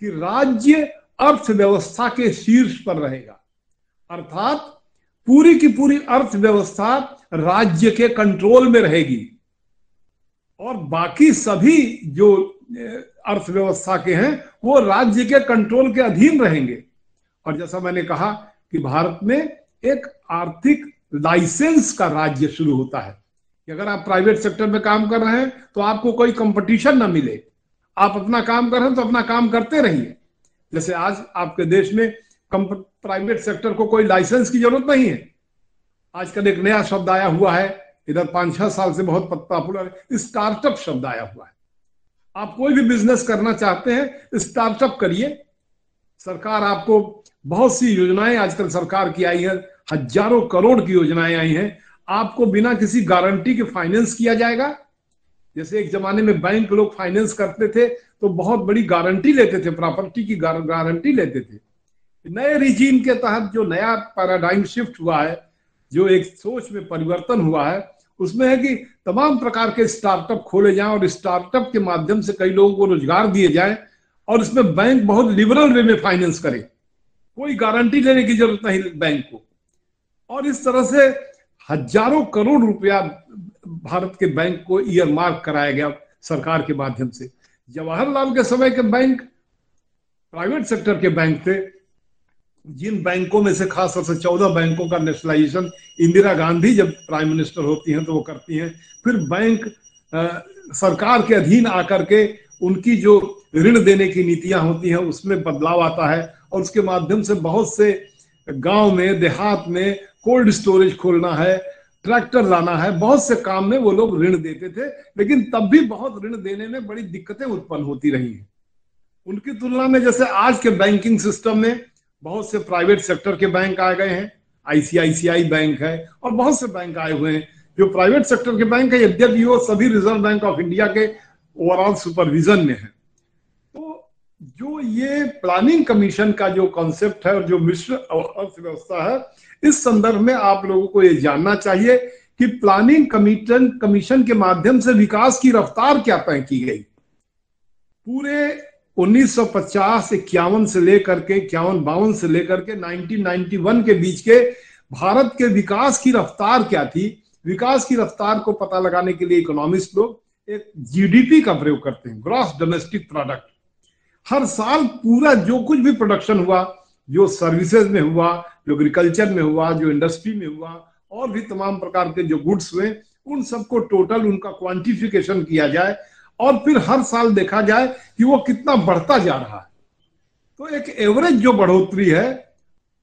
कि राज्य अर्थव्यवस्था के शीर्ष पर रहेगा। अर्थात पूरी की पूरी अर्थव्यवस्था राज्य के कंट्रोल में रहेगी। और बाकी सभी जो अर्थव्यवस्था के हैं, वो राज्य के कंट्रोल के अधीन रहेंगे। और जैसा मैंने कहा कि भारत में एक आर्थिक लाइसेंस का राज्य शुरू होता है। कि अगर आप प्राइवेट सेक्टर में काम कर रहे हैं तो आपको कोई कंपटीशन ना मिले। आप अपना काम कर रहे हैं तो अपना काम करते रहिए। जैसे आज आपके देश में प्राइवेट सेक्टर को कोई लाइसेंस की ज़रूरत नहीं है। आजकल एक नया शब्द आया हुआ है, इधर पाँच छह साल से बहुत पॉपुलर स्टार्टअप शब्द आया हुआ है। आप कोई भी बिज़नेस करना चाहते हैं स्टार्टअप करिए। सरकार आपको बहुत सी योजनाएँ आजकल सरकार की आई है, हज़ारों करोड़ की योजनाएँ आई हैं। आपको बिना किसी गारंटी के फाइनेंस किया जाएगा। जैसे एक जमाने में बैंक लोग फाइनेंस करते थे तो बहुत बड़ी गारंटी लेते थे प्रॉपर्टी की गारंटी लेते थे। नए रिजीम के तहत जो नया पैराडाइम शिफ्ट हुआ है, जो एक सोच में परिवर्तन हुआ है, उसमें है कि तमाम प्रकार के स्टार्टअप खोले जाएँ और स्टार्टअप के माध्यम से कई लोगों को रोज़गार दिए जाए और इसमें बैंक बहुत लिबरल वे में फाइनेंस करे। कोई गारंटी लेने की ज़रूरत नहीं बैंक को। और इस तरह से हज़ारों करोड़ रुपया भारत के बैंक को ईयर मार्क कराया गया सरकार के माध्यम से। जवाहरलाल के समय के बैंक प्राइवेट सेक्टर के बैंक थे। जिन बैंकों में से खास तौर से चौदह बैंकों का नेशनलाइजेशन इंदिरा गांधी जब प्राइम मिनिस्टर होती हैं तो वो करती हैं। फिर बैंक आ, सरकार के अधीन आकर के उनकी जो ऋण देने की नीतियाँ होती हैं उसमें बदलाव आता है। और उसके माध्यम से बहुत से गाँव में देहात में कोल्ड स्टोरेज खोलना है, ट्रैक्टर लाना है, बहुत से काम में वो लोग ऋण देते थे, लेकिन तब भी बहुत ऋण देने में बड़ी दिक्कतें उत्पन्न होती रही हैं। उनकी तुलना में जैसे आज के बैंकिंग सिस्टम में बहुत से प्राइवेट सेक्टर के बैंक आ गए हैं, आईसीआईसीआई बैंक है, और बहुत से बैंक आए हुए हैं। जो प्राइवेट सेक्टर के बैंक है, यद्यपि वो सभी रिज़र्व बैंक ऑफ़ इंडिया के ओवरऑल सुपरविजन में है। तो जो ये प्लानिंग कमीशन का जो कॉन्सेप्ट है और जो मिश्र अर्थव्यवस्था है इस संदर्भ में आप लोगों को ये जानना चाहिए कि प्लानिंग कमीशन कमीशन के माध्यम से विकास की रफ्तार क्या तय की गई। पूरे 1950 इक्यावन से लेकर के, इक्यावन बावन से लेकर के 1991 के बीच के भारत के विकास की रफ्तार क्या थी? विकास की रफ्तार को पता लगाने के लिए इकोनॉमिस्ट लोग एक जीडीपी का प्रयोग करते हैं ग्रॉस डोमेस्टिक प्रोडक्ट हर साल पूरा जो कुछ भी प्रोडक्शन हुआ, जो सर्विसेज़ में हुआ जो एग्रीकल्चर में हुआ, जो इंडस्ट्री में हुआ, और भी तमाम प्रकार के जो गुड्स हुए, उन सबको टोटल उनका क्वांटिफिकेशन किया जाए और फिर हर साल देखा जाए कि वो कितना बढ़ता जा रहा है। तो एक एवरेज जो बढ़ोतरी है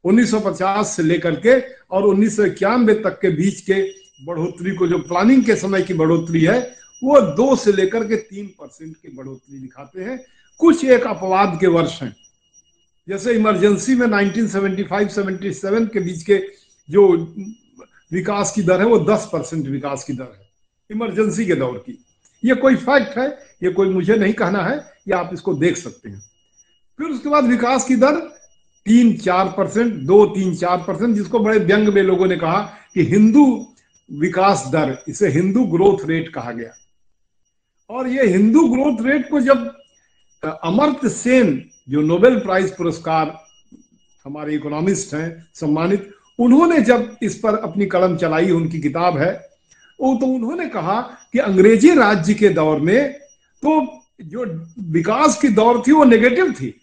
1950 से लेकर के और उन्नीस सौ इक्यानबे तक के बीच के बढ़ोतरी को, जो प्लानिंग के समय की बढ़ोतरी है, वो दो से लेकर के तीन परसेंट की बढ़ोतरी दिखाते हैं। कुछ एक अपवाद के वर्ष हैं। जैसे इमरजेंसी में 1975-77 के बीच के जो विकास की दर है, वो 10 परसेंट विकास की दर है, इमरजेंसी के दौर की। ये कोई फैक्ट है? ये कोई मुझे नहीं कहना है, ये आप इसको देख सकते हैं। फिर उसके बाद विकास की दर तीन चार परसेंट, दो तीन चार परसेंट, जिसको बड़े व्यंग में लोगों ने कहा कि हिंदू विकास दर, इसे हिंदू ग्रोथ रेट कहा गया। और ये हिंदू ग्रोथ रेट को जब अमर्त्य सेन जो नोबेल प्राइज पुरस्कार हमारे इकोनॉमिस्ट हैं, सम्मानित, उन्होंने जब इस पर अपनी कलम चलाई, उनकी किताब है वो तो उन्होंने कहा कि अंग्रेज़ी राज्य के दौर में तो जो विकास की दौर थी, वो नेगेटिव थी।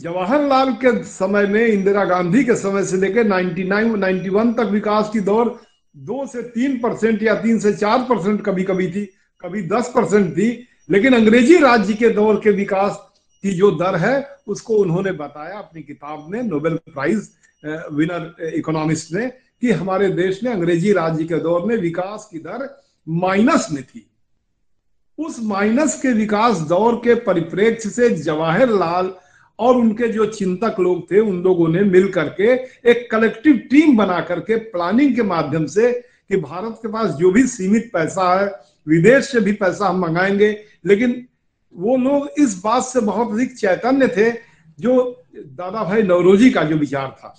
जवाहरलाल के समय में, इंदिरा गांधी के समय से लेकर 99 91 तक विकास की दौर दो से तीन परसेंट या तीन से चार परसेंट कभी कभी थी, कभी दस परसेंट थी लेकिन अंग्रेज़ी राज्य के दौर के विकास की जो दर है, उसको उन्होंने बताया अपनी किताब में, नोबेल प्राइज विनर इकोनॉमिस्ट ने, कि हमारे देश में अंग्रेज़ी राज्य के दौर में विकास की दर माइनस में थी। उस माइनस के विकास दौर के परिप्रेक्ष्य से जवाहरलाल और उनके जो चिंतक लोग थे, उन लोगों ने मिल करके एक कलेक्टिव टीम बना करके प्लानिंग के माध्यम से कि भारत के पास जो भी सीमित पैसा है विदेश से भी पैसा हम मंगाएँगे। लेकिन वो लोग इस बात से बहुत अधिक चैतन्य थे जो दादा भाई नौरोजी का जो विचार था।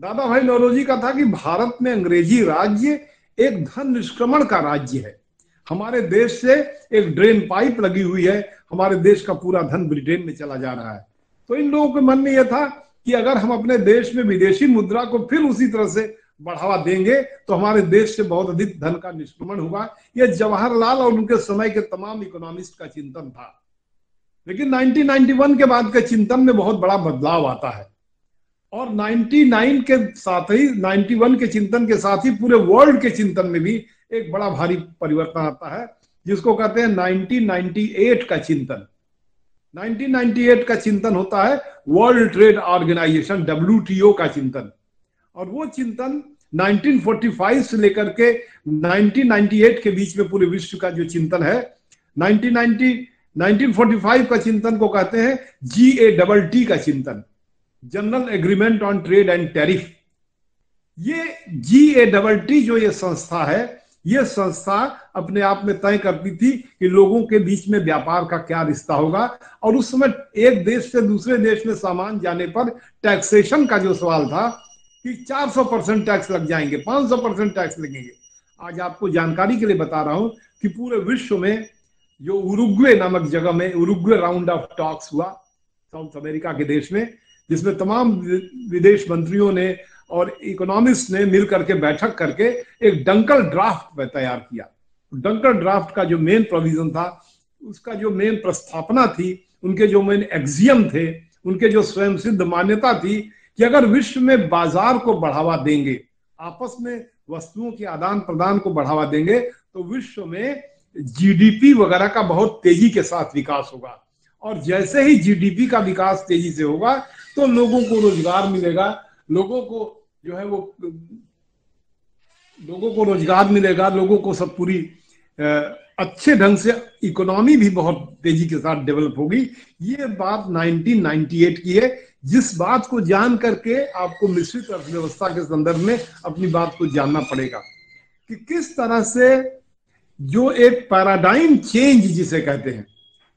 दादा भाई नौरोजी का था कि भारत में अंग्रेज़ी राज्य एक धन निष्क्रमण का राज्य है। हमारे देश से एक ड्रेन पाइप लगी हुई है। हमारे देश का पूरा धन ब्रिटेन में चला जा रहा है। तो इन लोगों के मन में यह था कि अगर हम अपने देश में विदेशी मुद्रा को फिर उसी तरह से बढ़ावा देंगे तो हमारे देश से बहुत अधिक धन का निष्क्रमण होगा। यह जवाहरलाल और उनके समय के तमाम इकोनॉमिस्ट का चिंतन था। लेकिन 1991 के बाद के चिंतन में बहुत बड़ा बदलाव आता है। और 99 के साथ ही 91 के चिंतन के साथ ही पूरे वर्ल्ड के चिंतन में भी एक बड़ा भारी परिवर्तन आता है, जिसको कहते हैं 1998 का चिंतन। 1998 का चिंतन होता है वर्ल्ड ट्रेड ऑर्गेनाइजेशन डब्ल्यूटीओ का चिंतन। और वो चिंतन 1945 से लेकर के 1998 के बीच में पूरे विश्व का जो चिंतन है 1990 1945 का चिंतन को कहते हैं जी ए डबल टी का चिंतन general agreement on trade and tariff ये जी ए डबल टी जो ये संस्था है, ये संस्था अपने आप में तय करती थी कि लोगों के बीच में व्यापार का क्या रिश्ता होगा और उस समय एक देश से दूसरे देश में सामान जाने पर टैक्सेशन का जो सवाल था कि 400 परसेंट टैक्स लग जाएँगे 500 परसेंट टैक्स लगेंगे। आज आपको जानकारी के लिए बता रहा हूँ कि पूरे विश्व में जो उरुग्वे नामक जगह में उरुग्वे राउंड ऑफ़ टॉक्स हुआ, साउथ अमेरिका के देश में, जिसमें तमाम विदेश मंत्रियों ने और इकोनॉमिस्ट ने मिल करके, बैठक करके एक डंकल ड्राफ्ट तैयार किया। डंकल ड्राफ्ट का जो मेन प्रोविज़न था, उसका जो मेन प्रस्थापना थी, उनके जो मेन एक्सियम थे, उनके जो स्वयं सिद्ध मान्यता थी कि अगर विश्व में बाज़ार को बढ़ावा देंगे, आपस में वस्तुओं के आदान प्रदान को बढ़ावा देंगे तो विश्व में जीडीपी वगैरह का बहुत तेज़ी के साथ विकास होगा। और जैसे ही जीडीपी का विकास तेज़ी से होगा तो लोगों को रोज़गार मिलेगा, लोगों को जो है वो, लोगों को रोज़गार मिलेगा, लोगों को सब पूरी अच्छे ढंग से इकोनॉमी भी बहुत तेज़ी के साथ डेवलप होगी। ये बात 1998 की है। जिस बात को जान करके आपको मिश्रित अर्थव्यवस्था के संदर्भ में अपनी बात को जानना पड़ेगा कि किस तरह से जो एक पैराडाइम चेंज जिसे कहते हैं,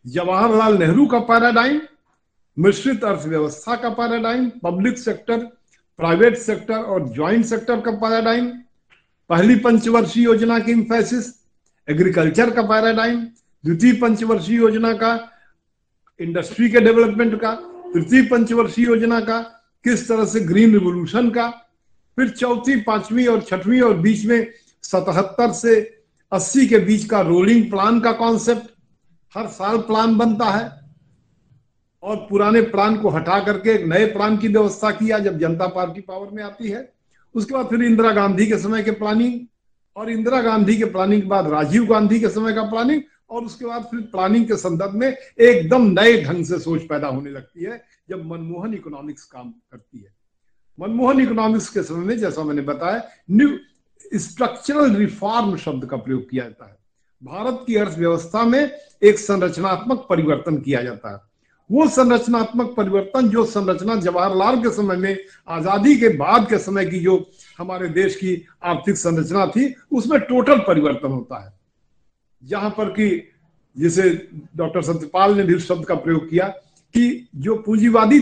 जवाहरलाल नेहरू का पैराडाइम मिश्रित अर्थव्यवस्था का paradigm public sector private sector और ज्वाइंट सेक्टर का पैराडाइम पहली पंचवर्षीय योजना की इंफेसिस एग्रीकल्चर का पैराडाइम द्वितीय पंचवर्षीय योजना का इंडस्ट्री के डेवलपमेंट का, तृतीय पंचवर्षीय योजना का, किस तरह से ग्रीन रिवोल्यूशन का, फिर चौथी, पांचवी और छठवीं और बीच में सतहत्तर से अस्सी के बीच का रोलिंग प्लान का कॉन्सेप्ट हर साल प्लान बनता है। और पुराने प्लान को हटा करके एक नए प्लान की व्यवस्था किया जब जनता पार्टी पावर में आती है। उसके बाद फिर इंदिरा गांधी के समय के प्लानिंग और इंदिरा गांधी के प्लानिंग के बाद, राजीव गांधी के समय का प्लानिंग और उसके बाद फिर प्लानिंग के संदर्भ में एकदम नए ढंग से सोच पैदा होने लगती है, जब मनमोहन इकोनॉमिक्स काम करती है। मनमोहन इकोनॉमिक्स के समय में, जैसा मैंने बताया न्यू स्ट्रक्चरल रिफॉर्म शब्द का प्रयोग किया जाता है। भारत की अर्थव्यवस्था में एक संरचनात्मक परिवर्तन किया जाता है। वो संरचनात्मक परिवर्तन जो संरचना जवाहरलाल के समय में, आज़ादी के बाद के समय की जो हमारे देश की आर्थिक संरचना थी, उसमें टोटल परिवर्तन होता है। जहाँ पर कि जिसे डॉक्टर सत्यपाल ने भी शब्द का प्रयोग किया कि जो पूंजीवादी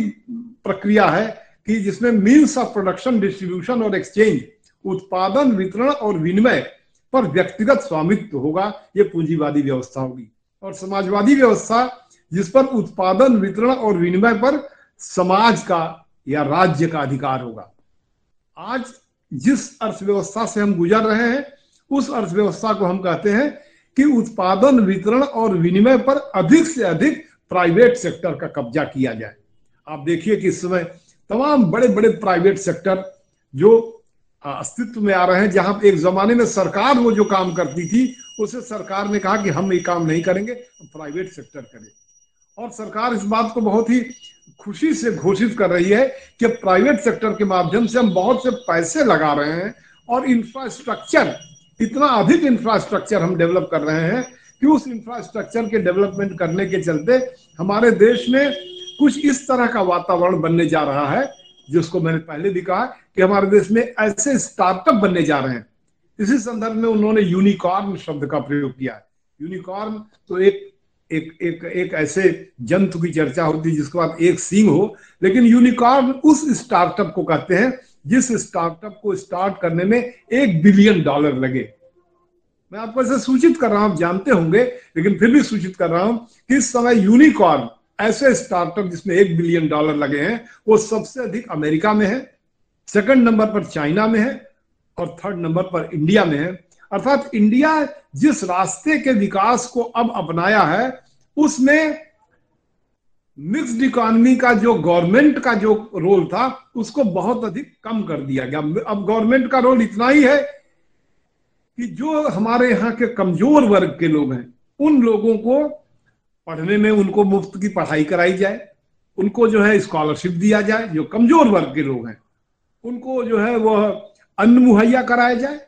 प्रक्रिया है कि जिसमें मीन्स ऑफ़ प्रोडक्शन डिस्ट्रीब्यूशन और एक्सचेंज उत्पादन, वितरण और विनिमय पर व्यक्तिगत स्वामित्व होगा, ये पूंजीवादी व्यवस्था होगी। और समाजवादी व्यवस्था जिस पर उत्पादन, वितरण और विनिमय पर समाज का या राज्य का अधिकार होगा। आज जिस अर्थव्यवस्था से हम गुजर रहे हैं, उस अर्थव्यवस्था को हम कहते हैं कि उत्पादन, वितरण और विनिमय पर अधिक से अधिक प्राइवेट सेक्टर का कब्जा किया जाए। आप देखिए कि इस समय तमाम बड़े बड़े प्राइवेट सेक्टर जो अस्तित्व में आ रहे हैं, जहाँ एक जमाने में सरकार वो जो काम करती थी, उसे सरकार ने कहा कि हम ये काम नहीं करेंगे प्राइवेट सेक्टर करें। और सरकार इस बात को बहुत ही खुशी से घोषित कर रही है कि प्राइवेट सेक्टर के माध्यम से हम बहुत से पैसे लगा रहे हैं और इंफ्रास्ट्रक्चर इतना अधिक इंफ्रास्ट्रक्चर हम डेवलप कर रहे हैं कि उस इंफ्रास्ट्रक्चर के डेवलपमेंट करने के चलते हमारे देश में कुछ इस तरह का वातावरण बनने जा रहा है, जिसको मैंने पहले भी कहा कि हमारे देश में ऐसे स्टार्टअप बनने जा रहे हैं। इसी संदर्भ में उन्होंने यूनिकॉर्न शब्द का प्रयोग किया है। यूनिकॉर्न तो एक एक एक एक ऐसे जंतु की चर्चा होती है जिसके बाद एक सींग हो, लेकिन यूनिकॉर्न उस स्टार्टअप को कहते हैं, जिस स्टार्टअप को स्टार्ट करने में एक बिलियन डॉलर लगे। मैं आपको ऐसे सूचित कर रहा हूँ, आप जानते होंगे, लेकिन फिर भी सूचित कर रहा हूँ कि इस समय यूनिकॉर्न ऐसे स्टार्टअप जिसमें एक बिलियन डॉलर लगे हैं, वो सबसे अधिक अमेरिका में है सेकंड नंबर पर चाइना में है, और थर्ड नंबर पर इंडिया में है। अर्थात इंडिया जिस रास्ते के विकास को अब अपनाया है उसमें मिक्स्ड इकोनॉमी का जो गवर्नमेंट का जो रोल था, उसको बहुत अधिक कम कर दिया गया। अब गवर्नमेंट का रोल इतना ही है कि जो हमारे यहाँ के कमज़ोर वर्ग के लोग हैं, उन लोगों को पढ़ने में उनको मुफ़्त की पढ़ाई कराई जाए, उनको जो है स्कॉलरशिप दिया जाए, जो कमज़ोर वर्ग के लोग हैं, उनको जो है वह अन्न मुहैया कराया जाए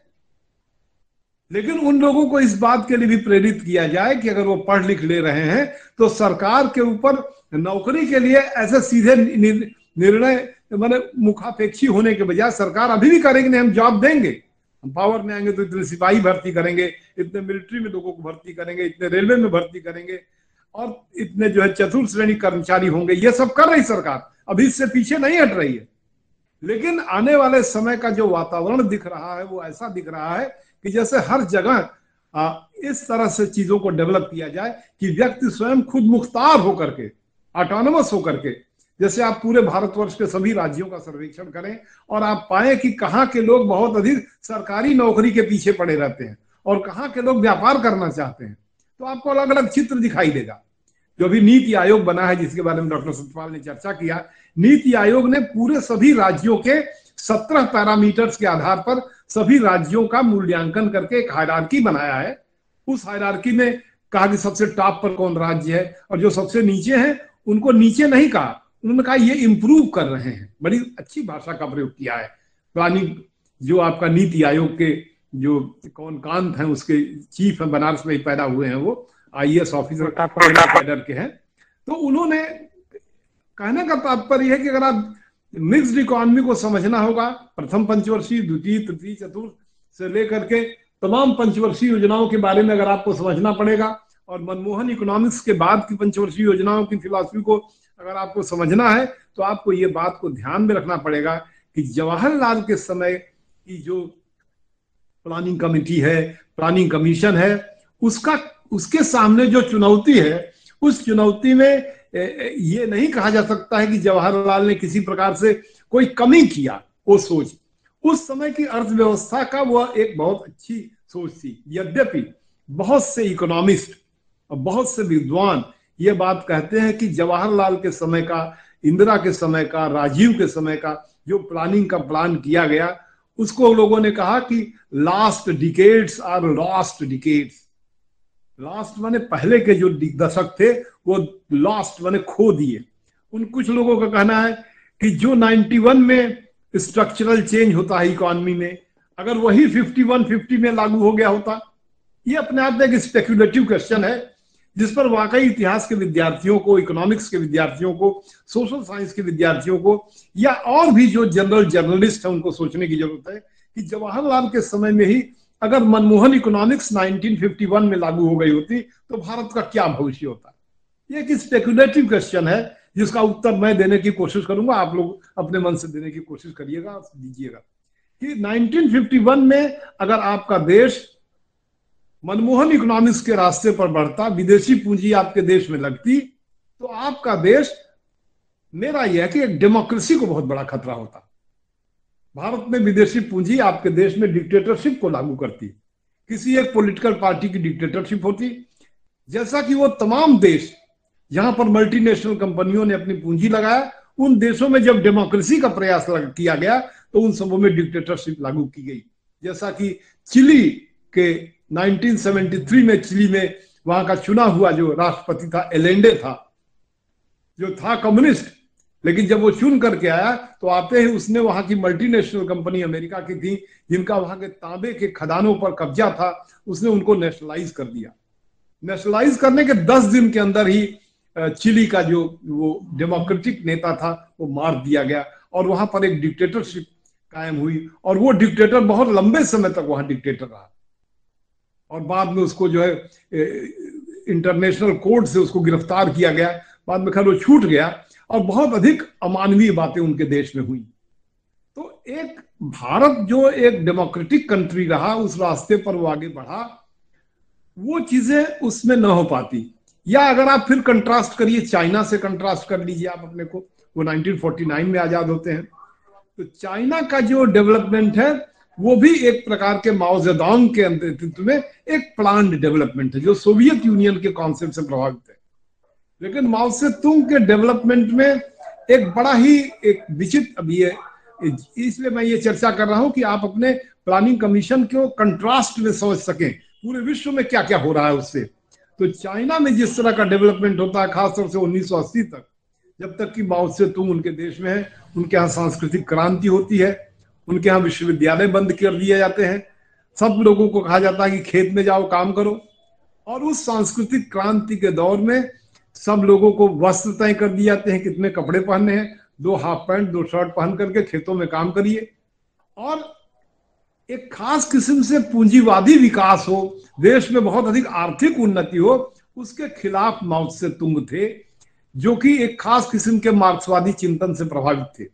लेकिन उन लोगों को इस बात के लिए भी प्रेरित किया जाए कि अगर वो पढ़ लिख ले रहे हैं तो सरकार के ऊपर नौकरी के लिए ऐसे सीधे निर्णय, मैंने मुखापेक्षी होने के बजाय सरकार अभी भी करेगी नहीं, हम जॉब देंगे। हम पावर में आएँगे तो इतने सिपाही भर्ती करेंगे, इतने मिलिट्री में लोगों को भर्ती करेंगे, इतने रेलवे में भर्ती करेंगे, और इतने जो है चतुर्थ श्रेणी कर्मचारी होंगे, ये सब कर रही सरकार। अभी इससे पीछे नहीं हट रही है। लेकिन आने वाले समय का जो वातावरण दिख रहा है, वो ऐसा दिख रहा है कि जैसे हर जगह इस तरह से चीज़ों को डेवलप किया जाए कि व्यक्ति स्वयं खुद मुख्तार होकर के ऑटोनमस होकर के, जैसे आप पूरे भारतवर्ष के सभी राज्यों का सर्वेक्षण करें और आप पाए कि कहाँ के लोग बहुत अधिक सरकारी नौकरी के पीछे पड़े रहते हैं और कहाँ के लोग व्यापार करना चाहते हैं। तो आपको अलग अलग चित्र दिखाई देगा। जो भी नीति आयोग बना है, जिसके बारे में डॉक्टर सत्यपाल ने चर्चा किया, नीति आयोग ने पूरे सभी राज्यों के सत्रह पैरामीटर्स के आधार पर सभी राज्यों का मूल्यांकन करके एक हायरार्की बनाया है। उस हायरार्की में कहा कि सबसे टॉप पर कौन राज्य है और जो सबसे नीचे हैं उनको नीचे नहीं कहा। उन्होंने कहा ये इंप्रूव कर रहे हैं। बड़ी अच्छी भाषा का प्रयोग किया है। प्लानिंग जो आपका नीति आयोग के जो कौन कांत है उसके चीफ है बनारस में ही पैदा हुए हैं वो आई ऑफिसर कैडर के हैं। तो उन्होंने कहने का तात्पर्य है कि अगर आप मिक्स्ड इकोनॉमी को समझना होगा। प्रथम पंचवर्षीय, द्वितीय, तृतीय, चतुर्थ से लेकर के तमाम पंचवर्षीय योजनाओं के बारे में अगर आपको समझना पड़ेगा और मनमोहन इकोनॉमिक्स के बाद की पंचवर्षीय योजनाओं की फिलॉसफी को अगर आपको समझना है तो आपको ये बात को ध्यान में रखना पड़ेगा कि जवाहरलाल के समय की जो प्लानिंग कमेटी है, प्लानिंग कमीशन है, उसका, उसके सामने जो चुनौती है, उस चुनौती में ये नहीं कहा जा सकता है कि जवाहरलाल ने किसी प्रकार से कोई कमी किया, वो सोच। उस समय की अर्थव्यवस्था का वह एक बहुत अच्छी सोच थी। यद्यपि बहुत से इकोनॉमिस्ट और बहुत से विद्वान ये बात कहते हैं कि जवाहरलाल के समय का, इंदिरा के समय का, राजीव के समय का जो प्लानिंग का प्लान किया गया, उसको लोगों ने कहा कि last decades are lost decades last माने पहले के जो दशक थे, वो लास्ट माने खो दिए। उन कुछ लोगों का कहना है कि जो 91 में स्ट्रक्चरल चेंज होता है इकोनॉमी में, अगर वही 51 50 में लागू हो गया होता, ये अपने आप में एक स्पेक्युलेटिव क्वेश्चन है, जिस पर वाकई इतिहास के विद्यार्थियों को इकोनॉमिक्स के विद्यार्थियों को सोशल साइंस के विद्यार्थियों को, या और भी जो जनरल जर्नलिस्ट है, उनको सोचने की ज़रूरत है कि जवाहरलाल के समय में ही अगर मनमोहन इकोनॉमिक्स 1951 में लागू हो गई होती तो भारत का क्या भविष्य होता? ये एक स्पेकुलेटिव क्वेश्चन है, जिसका उत्तर मैं देने की कोशिश करूँगा। आप लोग अपने मन से देने की कोशिश करिएगा, दीजिएगा। कि 1951 में अगर आपका देश मनमोहन इकोनॉमिक्स के रास्ते पर बढ़ता, विदेशी पूंजी आपके देश में लगती तो आपका देश, मेरा यह है कि एक डेमोक्रेसी को बहुत बड़ा खतरा होता। भारत में विदेशी पूंजी आपके देश में डिक्टेटरशिप को लागू करती किसी एक पॉलिटिकल पार्टी की डिक्टेटरशिप होती जैसा कि वो तमाम देश जहाँ पर मल्टीनेशनल कंपनियों ने अपनी पूंजी लगाया। उन देशों में जब डेमोक्रेसी का प्रयास किया गया तो उन सबों में डिक्टेटरशिप लागू की गई। जैसा कि चिली के 1973 में चिली में वहाँ का चुना हुआ जो राष्ट्रपति था, एलेंडे था, जो था कम्युनिस्ट लेकिन जब वो चुन करके आया तो आते ही उसने वहाँ की मल्टीनेशनल कंपनी अमेरिका की थी, जिनका वहाँ के तांबे के खदानों पर कब्जा था, उसने उनको नेशनलाइज कर दिया। नेशनलाइज करने के दस दिन के अंदर ही चिली का जो, वो डेमोक्रेटिक नेता था, वो मार दिया गया और वहाँ पर एक डिक्टेटरशिप कायम हुई और वो डिक्टेटर बहुत लंबे समय तक वहाँ डिक्टेटर रहा। और बाद में उसको जो है इंटरनेशनल कोर्ट से उसको गिरफ़्तार किया गया। बाद में खैर वो छूट गया और बहुत अधिक अमानवीय बातें उनके देश में हुई। तो एक भारत जो एक डेमोक्रेटिक कंट्री रहा, उस रास्ते पर वो आगे बढ़ा, वो चीज़ें उसमें न हो पाती। या अगर आप फिर कंट्रास्ट करिए, चाइना से कंट्रास्ट कर लीजिए आप अपने को, वो 1949 में आज़ाद होते हैं। तो चाइना का जो डेवलपमेंट है, वो भी एक प्रकार के माओजेदांग के नेतृत्व में एक प्लान डेवलपमेंट है, जो सोवियत यूनियन के कॉन्सेप्ट से प्रभावित है। लेकिन माओ से तुंग के डेवलपमेंट में एक बड़ा ही एक विचित्र अब ये इसलिए मैं ये चर्चा कर रहा हूँ कि आप अपने प्लानिंग कमीशन को कंट्रास्ट में समझ सकें। पूरे विश्व में क्या क्या हो रहा है उससे। तो चाइना में जिस तरह का डेवलपमेंट होता है, खासतौर से 1980 तक, जब तक कि माओ से तुम उनके देश में है, उनके यहाँ सांस्कृतिक क्रांति होती है, उनके यहाँ विश्वविद्यालय बंद कर दिए जाते हैं। सब लोगों को कहा जाता है कि खेत में जाओ, काम करो। और उस सांस्कृतिक क्रांति के दौर में सब लोगों को वस्त्र तय कर दिए जाते हैं, कितने कपड़े पहनने हैं, दो हाफ़ पैंट दो शर्ट पहन करके खेतों में काम करिए। और एक खास किस्म से पूंजीवादी विकास हो, देश में बहुत अधिक आर्थिक उन्नति हो, उसके खिलाफ माओ से तुंग थे, जो कि एक खास किस्म के मार्क्सवादी चिंतन से प्रभावित थे।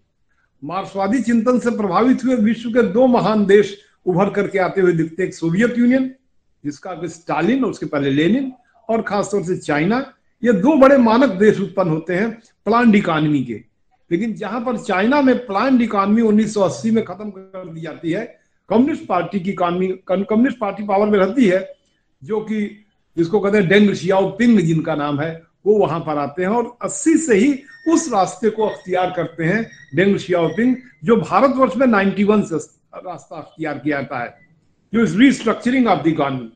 मार्क्सवादी चिंतन से प्रभावित हुए विश्व के दो महान देश उभर करके आते हुए दिखते एक सोवियत यूनियन, जिसका स्टालिन और उसके पहले लेनिन, और खासतौर से चाइना ये दो बड़े मानक देश उत्पन्न होते हैं प्लान इकानमी के। लेकिन जहाँ पर चाइना में प्लान इकानमी 1980 में खत्म कर दी जाती है, कम्युनिस्ट पार्टी की इकानमी कम्युनिस्ट पार्टी पावर में रहती है, जो कि जिसको कहते हैं डेंग शियाओ पिंग जिनका नाम है, वो वहाँ पर आते हैं और 80 से ही उस रास्ते को अख्तियार करते हैं डेंग शियाओ पिंग जो भारतवर्ष में 91 से रास्ता अख्तियार किया जाता है, जो इस रिस्ट्रक्चरिंग ऑफ़ द इकॉनमी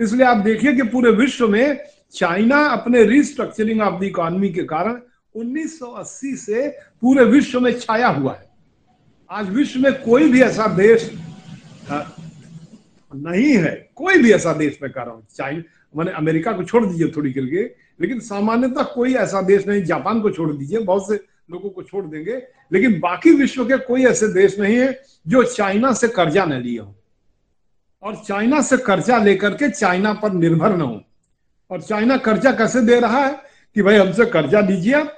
इसलिए आप देखिए कि पूरे विश्व में चाइना अपने रिस्ट्रक्चरिंग ऑफ़ द इकॉनमी के कारण 1980 से पूरे विश्व में छाया हुआ है। आज विश्व में कोई भी ऐसा देश नहीं है। कोई भी ऐसा देश में कर रहा हूँ चाइना, मैंने अमेरिका को छोड़ दीजिए थोड़ी करके लेकिन सामान्यतः कोई ऐसा देश नहीं, जापान को छोड़ दीजिए, बहुत से लोगों को छोड़ देंगे, लेकिन बाकी विश्व के कोई ऐसे देश नहीं है जो चाइना से कर्जा न लिए हो। और चाइना से कर्जा लेकर के चाइना पर निर्भर न हो। और चाइना कर्जा कैसे दे रहा है कि भाई हमसे कर्जा लीजिए आप?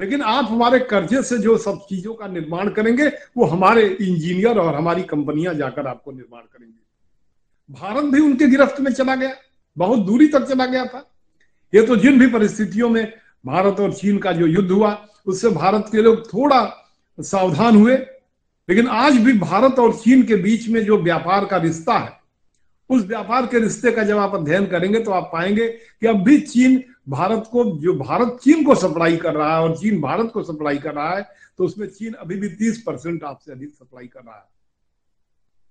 लेकिन आप हमारे कर्जे से जो सब चीज़ों का निर्माण करेंगे, वो हमारे इंजीनियर और हमारी कंपनियाँ जाकर आपको निर्माण करेंगे। भारत भी उनके गिरफ्त में चला गया, बहुत दूरी तक चला गया था। ये तो जिन भी परिस्थितियों में भारत और चीन का जो युद्ध हुआ, उससे भारत के लोग थोड़ा सावधान हुए। लेकिन आज भी भारत और चीन के बीच में जो व्यापार का रिश्ता है उस व्यापार के रिश्ते का जब आप अध्ययन करेंगे तो आप पाएँगे कि अब भी चीन भारत को, जो भारत चीन को सप्लाई कर रहा है और चीन भारत को सप्लाई कर रहा है तो उसमें चीन अभी भी तीस परसेंट आपसे अधिक सप्लाई कर रहा है।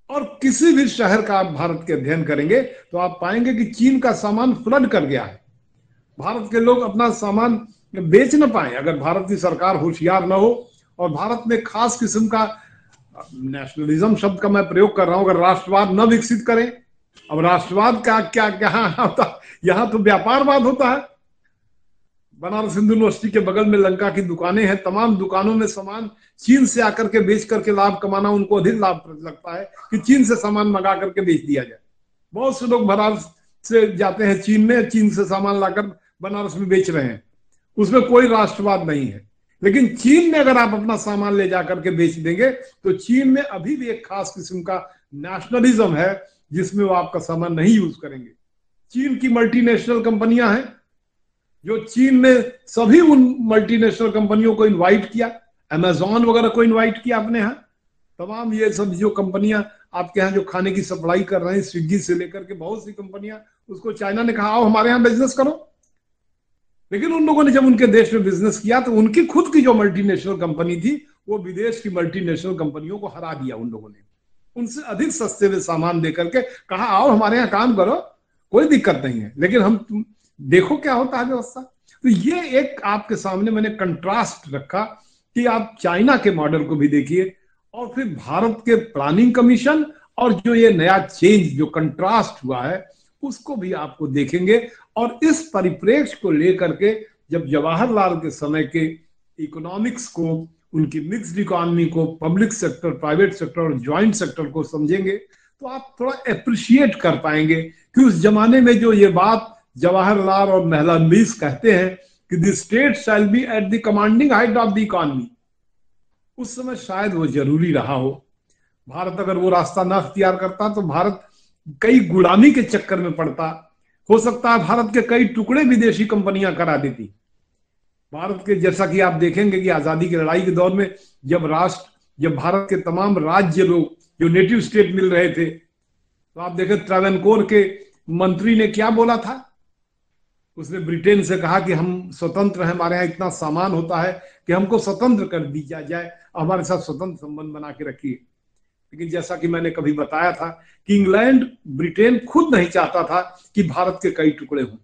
और किसी भी शहर का आप भारत के अध्ययन करेंगे तो आप पाएँगे कि चीन का सामान फ्लड कर गया है। भारत के लोग अपना सामान बेच ना पाए। अगर भारत की सरकार होशियार न हो और भारत में खास किस्म का नेशनलिज्म शब्द का मैं प्रयोग कर रहा हूँ, अगर राष्ट्रवाद न विकसित करें अब राष्ट्रवाद का क्या क्या होता। यहाँ तो व्यापारवाद होता है। बनारस हिंदू यूनिवर्सिटी के बगल में लंका की दुकानें हैं। तमाम दुकानों में सामान चीन से आकर के बेच करके लाभ कमाना उनको अधिक लाभ लगता है कि चीन से सामान मंगा करके बेच दिया जाए। बहुत से लोग बनारस से जाते हैं चीन में, चीन से सामान लाकर बनारस में बेच रहे हैं। उसमें कोई राष्ट्रवाद नहीं है। लेकिन चीन में अगर आप अपना सामान ले जाकर के बेच देंगे तो चीन में अभी भी एक खास किस्म का नेशनलिज्म है। जिसमें वो आपका सामान नहीं यूज़ करेंगे। चीन की मल्टीनेशनल कंपनियाँ हैं, जो चीन ने सभी उन मल्टीनेशनल कंपनियों को इनवाइट किया अमेजोन वगैरह को इनवाइट किया अपने यहाँ। तमाम ये सब जो कंपनियाँ आपके यहाँ जो खाने की सप्लाई कर रहे हैं स्विगी से लेकर के बहुत सी कंपनियाँ, उसको चाइना ने कहा, आओ हमारे यहाँ बिज़नेस करो। लेकिन उन लोगों ने जब उनके देश में बिज़नेस किया तो उनकी खुद की जो मल्टीनेशनल कंपनी थी, वो विदेश की मल्टीनेशनल कंपनियों को हरा दिया उन लोगों ने। उनसे अधिक सस्ते में सामान दे करके कहा, आओ हमारे यहाँ काम करो, कोई दिक्कत नहीं है। लेकिन हम देखो क्या होता है व्यवस्था। तो ये एक आपके सामने मैंने कंट्रास्ट रखा कि आप चाइना के मॉडल को भी देखिए और फिर भारत के प्लानिंग कमीशन और जो ये नया चेंज, जो कंट्रास्ट हुआ है, उसको भी आपको देखेंगे। और इस परिप्रेक्ष्य को लेकर के जब जवाहरलाल के समय के इकोनॉमिक्स को उनकी मिक्स्ड इकोनॉमी को पब्लिक सेक्टर प्राइवेट सेक्टर और ज्वाइंट सेक्टर को समझेंगे तो आप थोड़ा अप्रिशिएट कर पाएँगे कि उस जमाने में जो ये बात जवाहरलाल और महलानबीस कहते हैं कि the state shall be at the commanding height of the economy उस समय शायद वो ज़रूरी रहा हो। भारत अगर वो रास्ता ना अख्तियार करता तो भारत कई गुलामी के चक्कर में पड़ता। हो सकता है भारत के कई टुकड़े विदेशी कंपनियाँ करा देती। भारत के, जैसा कि आप देखेंगे कि आज़ादी की लड़ाई के दौर में जब राष्ट्र, जब भारत के तमाम राज्य लोग, जो नेटिव स्टेट मिल रहे थे तो आप देखें ट्रेवेनकोर के मंत्री ने क्या बोला था? उसने ब्रिटेन से कहा कि हम स्वतंत्र हैं, हमारे यहाँ इतना सामान होता है कि हमको स्वतंत्र कर दिया जाए, हमारे साथ स्वतंत्र संबंध बना के रखिए। लेकिन जैसा कि मैंने कभी बताया था कि इंग्लैंड, ब्रिटेन खुद नहीं चाहता था कि भारत के कई टुकड़े हों।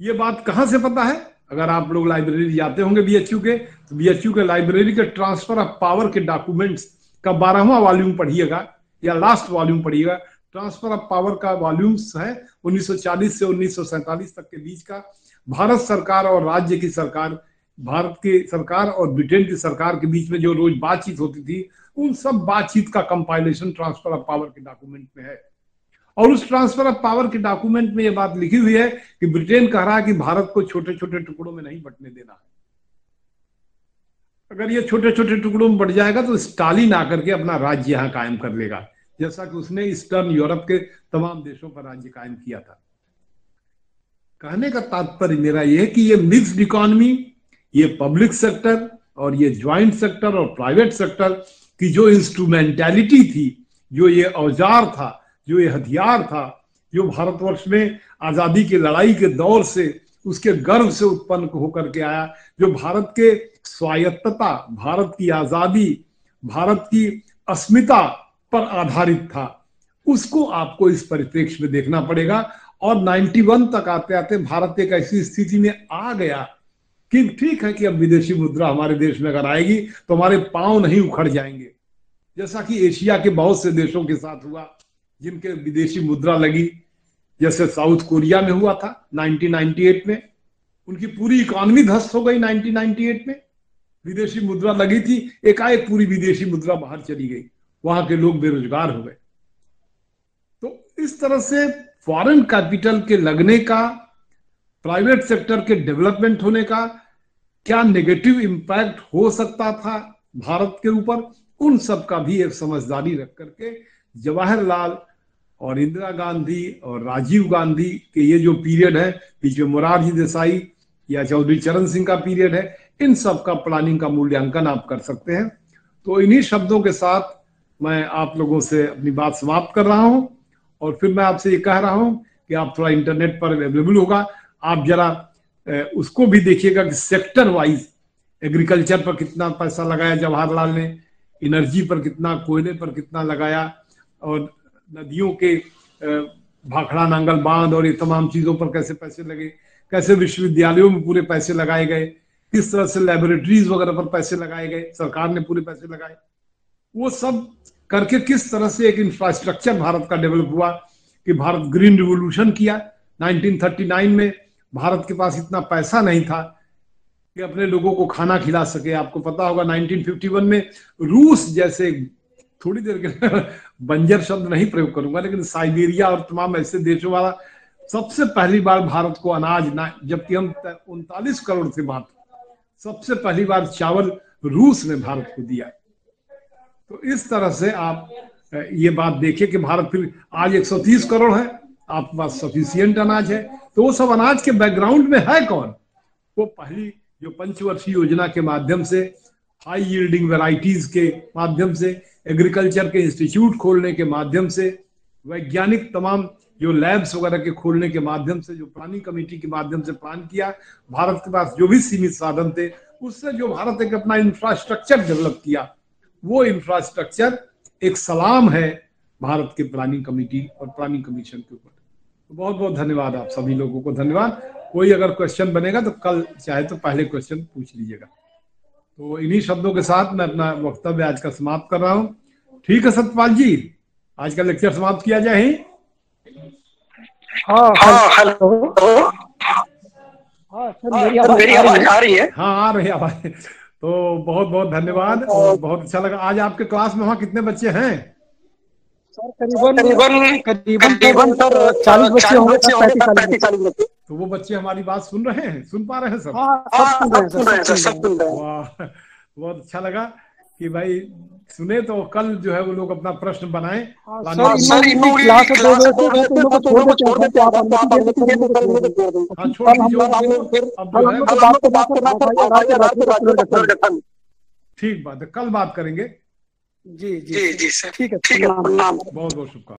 ये बात कहाँ से पता है? अगर आप लोग लाइब्रेरी जाते होंगे बीएचयू के तो बीएचयू के लाइब्रेरी के ट्रांसफ़र ऑफ़ पावर के डॉक्यूमेंट्स का बारहवा वॉल्यूम पढ़िएगा, या लास्ट वॉल्यूम पढ़िएगा। ट्रांसफ़र ऑफ़ पावर का वॉल्यूम्स है 1940 से उन्नीस सौ सैंतालीस तक के बीच का। भारत सरकार और राज्य की सरकार, भारत की सरकार और ब्रिटेन की सरकार के बीच में जो रोज बातचीत होती थी, उन सब बातचीत का कंपाइलेशन ट्रांसफ़र ऑफ़ पावर के डॉक्यूमेंट में है। और उस ट्रांसफ़र ऑफ़ पावर के डॉक्यूमेंट में यह बात लिखी हुई है कि ब्रिटेन कह रहा है कि भारत को छोटे छोटे टुकड़ों में नहीं बंटने देना है। अगर ये छोटे छोटे टुकड़ों में बढ़ जाएगा तो स्टालिन आकर के अपना राज्य यहाँ कायम कर लेगा, जैसा कि उसने ईस्टर्न यूरोप के तमाम देशों पर राज्य कायम किया था। कहने का तात्पर्य मेरा यह है कि ये मिक्स्ड इकोनॉमी ये पब्लिक सेक्टर और ये ज्वाइंट सेक्टर और प्राइवेट सेक्टर की जो इंस्ट्रूमेंटेलिटी थी, जो ये औज़ार था जो ये हथियार था, जो भारतवर्ष में आज़ादी की लड़ाई के दौर से, उसके गर्व से उत्पन्न होकर के आया, जो भारत के स्वायत्तता, भारत की आज़ादी, भारत की अस्मिता पर आधारित था, उसको आपको इस परिप्रेक्ष्य में देखना पड़ेगा। और 91 तक आते आते भारत एक ऐसी स्थिति में आ गया कि ठीक है कि अब विदेशी मुद्रा हमारे देश में अगर आएगी तो हमारे पाँव नहीं उखड़ जाएँगे। जैसा कि एशिया के बहुत से देशों के साथ हुआ जिनके विदेशी मुद्रा लगी, जैसे साउथ कोरिया में हुआ था 1998 में। उनकी पूरी इकोनॉमी ध्वस्त हो गई 1998 में। विदेशी मुद्रा लगी थी, एकाएक पूरी विदेशी मुद्रा बाहर चली गई। वहाँ के लोग बेरोजगार हो गए। तो इस तरह से फॉरेन कैपिटल के लगने का प्राइवेट सेक्टर के डेवलपमेंट होने का क्या नेगेटिव इम्पैक्ट हो सकता था भारत के ऊपर, उन सब का भी एक समझदारी रख करके जवाहरलाल और इंदिरा गांधी और राजीव गांधी के ये जो पीरियड है, बीच में मुरारजी देसाई या चौधरी चरण सिंह का पीरियड है, इन सब का प्लानिंग का मूल्यांकन आप कर सकते हैं। तो इन्हीं शब्दों के साथ मैं आप लोगों से अपनी बात समाप्त कर रहा हूँ और फिर मैं आपसे ये कह रहा हूँ कि आप थोड़ा इंटरनेट पर अवेलेबल होगा। आप जरा उसको भी देखिएगा कि सेक्टर वाइज एग्रीकल्चर पर कितना पैसा लगाया जवाहरलाल ने एनर्जी पर कितना, कोयले पर कितना लगाया और नदियों के भाखड़ा नांगल बाँध और ये तमाम चीज़ों पर कैसे पैसे लगे, कैसे विश्वविद्यालयों में पूरे पैसे लगाए गए, किस तरह से लेबोरेटरीज वगैरह पर पैसे लगाए गए, सरकार ने पूरे पैसे लगाए। वो सब करके किस तरह से एक इंफ्रास्ट्रक्चर भारत का डेवलप हुआ कि भारत ग्रीन रिवोल्यूशन किया। 1939 में भारत के पास इतना पैसा नहीं था कि अपने लोगों को खाना खिला सके। आपको पता होगा 1951 में रूस जैसे थोड़ी देर के बंजर शब्द नहीं प्रयोग करूँगा, लेकिन साइबेरिया और तमाम ऐसे देशों वाला सबसे पहली बार भारत को अनाज ना, जबकि हम उनतालीस करोड़ थे बात, सबसे पहली बार चावल रूस ने भारत को दिया। तो इस तरह से आप ये बात देखिए कि भारत फिर आज 130 करोड़ है, आपके पास सफिशियंट अनाज है। तो वो सब अनाज के बैकग्राउंड में है कौन? वो पहली जो पंचवर्षीय योजना के माध्यम से हाई यील्डिंग वेराइटीज के माध्यम से एग्रीकल्चर के इंस्टीट्यूट खोलने के माध्यम से, वैज्ञानिक तमाम जो लैब्स वगैरह के खोलने के माध्यम से, जो प्लानिंग कमेटी के माध्यम से प्लान किया, भारत के पास जो भी सीमित साधन थे, उससे जो भारत एक अपना इंफ्रास्ट्रक्चर डेवलप किया, वो इंफ्रास्ट्रक्चर एक सलाम है भारत के प्लानिंग कमेटी और प्लानिंग कमीशन के ऊपर। तो बहुत बहुत धन्यवाद आप सभी लोगों को, धन्यवाद। कोई अगर क्वेश्चन बनेगा तो कल चाहे तो पहले क्वेश्चन पूछ लीजिएगा। तो इन्हीं शब्दों के साथ मैं अपना वक्तव्य आज का समाप्त कर रहा हूँ। ठीक है सतपाल जी। आज का लेक्चर समाप्त किया जाए हाँ। हाँ हेलो हाँ सर मेरी आवाज़ आ रही है। हाँ। आ रही आवाज़। तो बहुत बहुत धन्यवाद और बहुत अच्छा लगा। आज आपके क्लास में वहाँ कितने बच्चे हैं? सर करीबन करीबन करीबन सर चालीस बच्चे होंगे चालीस बच्चे तो वो बच्चे हमारी बात सुन रहे हैं? सुन पा रहे हैं सब? हाँ सब सुन रहे हैं सर सब सुन रहे हैं। वाह बहुत अच्छा लगा कि भाई सुने तो कल जो है वो लोग अपना प्रश्न बनाए। सर इन लोग क्लास दो बजे से गए तो इन लोग को छोड़ देते हैं तो आप हाँ ठीक बात है कल बात करेंगे। जी जी जी सर। ठीक है ठीक है बहुत बहुत शुभकामनाएँ।